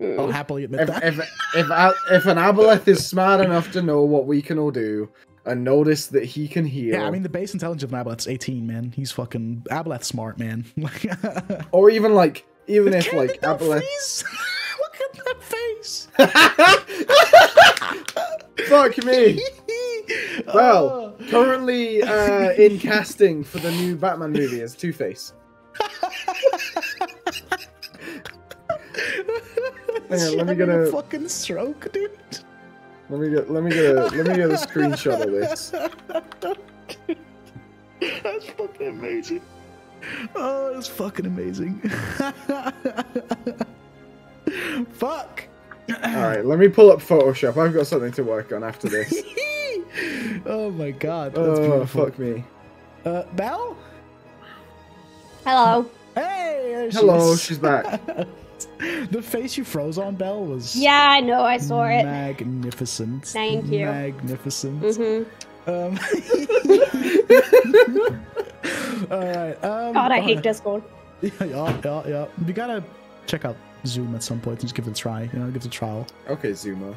I'll Mm. happily admit If that. if if, a- if an aboleth is smart enough to know what we can all do and notice that he can heal, yeah, I mean the base intelligence of an Aboleth's 18, man. He's fucking Aboleth smart, man. or even like even if like aboleth. Look at that face. Fuck me. Well, Oh. currently uh, in casting for the new Batman movie as Two Face. Hang on, let me get a- fucking stroke, dude. Let me get let me get a let me get a screenshot of this. That's fucking amazing. Oh, that's fucking amazing. Fuck. All right, let me pull up Photoshop. I've got something to work on after this. oh my god. That's oh, beautiful. fuck me. Uh, Belle? Hello. Hey! there she Hello, is. she's back. the face you froze on, Belle, was Yeah, I know. I saw it. magnificent. Thank you. Magnificent. hmm Um, Alright. Um, God, I hate Discord. Yeah, yeah, yeah, yeah. We gotta check out Zoom at some and Just give it a try. You know, give it a trial. Okay, Zuma.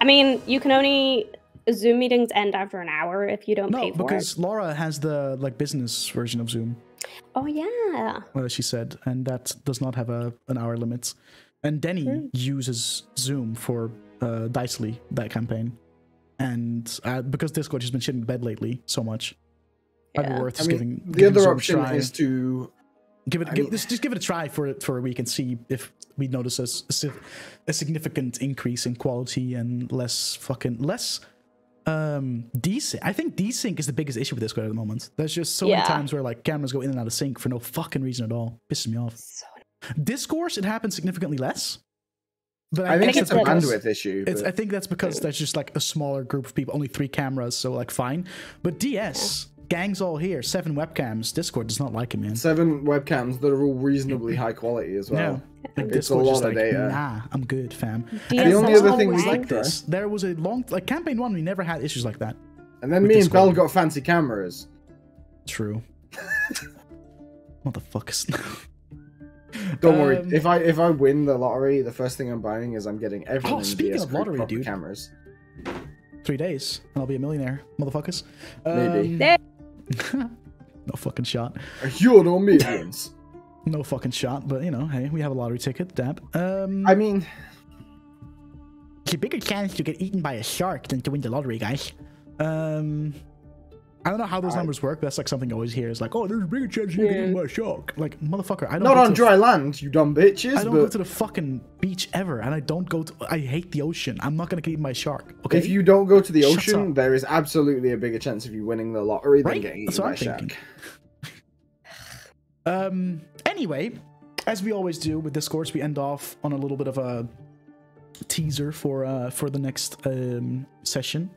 I mean, you can only Zoom meetings end after an hour if you don't No, pay for it. because it. Laura has the like business version of Zoom. Oh yeah. uh, she said, and that does not have a an hour limit. And Denny Hmm. uses Zoom for uh, Dicely that campaign, and uh, because Discord has been shitting the bed lately so much, might be Yeah. worth I mean, giving the giving other Zoom a option try. is to. Give it give, mean- just, just give it a try for it for a week and see if we notice a, s- a si- a significant increase in quality and less fucking less um desync. I think desync is the biggest issue with Discord at the moment. There's just so many times where like cameras go in and out of sync for no fucking reason at all. Pisses me off. So- Discourse, it happens significantly less. But I think guess it's a because- bandwidth issue. It's, but- I think that's because there's just like a smaller group of people, only three cameras, so like fine. But DS, gangs all here, seven webcams. Discord does not like it, man. seven webcams that are all reasonably high quality as well. yeah, like It's a lot just of like data. nah, I'm good, fam. DSL The only other thing we was like this. There was a long like campaign one. We never had issues like that. And then me and Discord. Bell got fancy cameras. True. Motherfuckers. Don't worry. Um, If I if I win the lottery, the first thing I'm buying is I'm getting everyone Oh, speaking DS of lottery, dude. cameras. three days, and I'll be a millionaire, motherfuckers. Maybe. Um, There- no fucking shot. You're no millions. No fucking shot. But you know, hey, we have a lottery ticket. Dab. Um, I mean, it's a bigger chance to get eaten by a shark than to win the lottery, guys. Um, I don't know how those numbers work. But that's like something I always hear. Is like, oh, there's a bigger chance you get Yeah. eaten by a shark. Like, motherfucker, I don't. not on dry land, you dumb bitches. I don't go to the fucking beach ever, and I don't go to. I hate the ocean. I'm not gonna get eaten by a shark. Okay. if you don't go to the Shut ocean, up. there is absolutely a bigger chance of you winning the lottery than Right? getting That's eaten what by a I'm shark. thinking. Um. Anyway, as we always do with Discourse, we end off on a little bit of a teaser for uh for the next um session.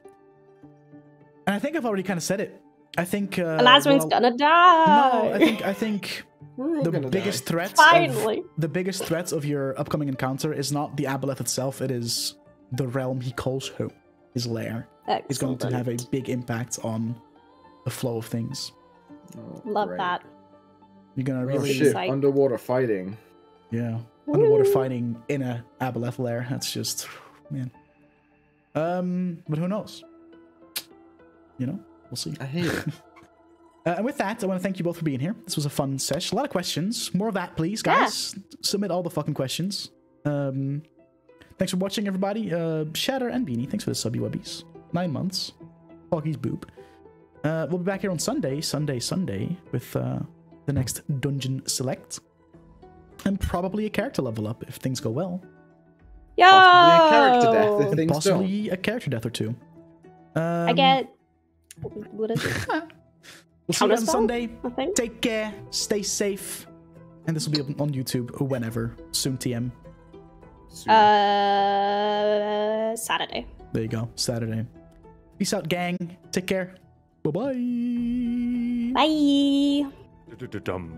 And I think I've already kind of said it. I think uh, Lasman's well, gonna die. No, I think I think the biggest die. threat Finally. of, the biggest threat of your upcoming encounter is not the aboleth itself. It is the realm he calls home, his lair. Is going to have a big impact on the flow of things. Oh, Love great. that. You're gonna Oh really, shit! Psych. Underwater fighting. yeah, underwater fighting in a aboleth lair. That's just, man. Um, but who knows? You know, we'll see. I hate it. Uh, and with that, I want to thank you both for being here. This was a fun sesh. A lot of questions. More of that, please, guys. Submit all the fucking questions. Um, thanks for watching, everybody. Uh, Shatter and Beanie, thanks for the subby webbies. Nine months. Foggy's boob. Uh, we'll be back here on Sunday, Sunday, Sunday, with uh, the next Dungeon Select. And probably a character level up if things go well. Yeah. Possibly a character death if And things possibly a character death or two. Um, I get. What is it? We'll see you on Sunday. I. Take care, stay safe, and this will be up on YouTube or whenever. Soon TM. Soon. Uh, Saturday. There you go, Saturday. Peace out, gang. Take care. Bye bye. Bye. Dum.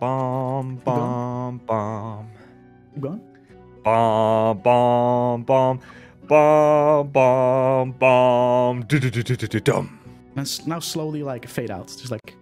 Bom, bom, bom. Keep going. Bom, bom, bom. Bom, bom, bom. Du-du-du-du-du-dum. And now slowly like fade out. Just like.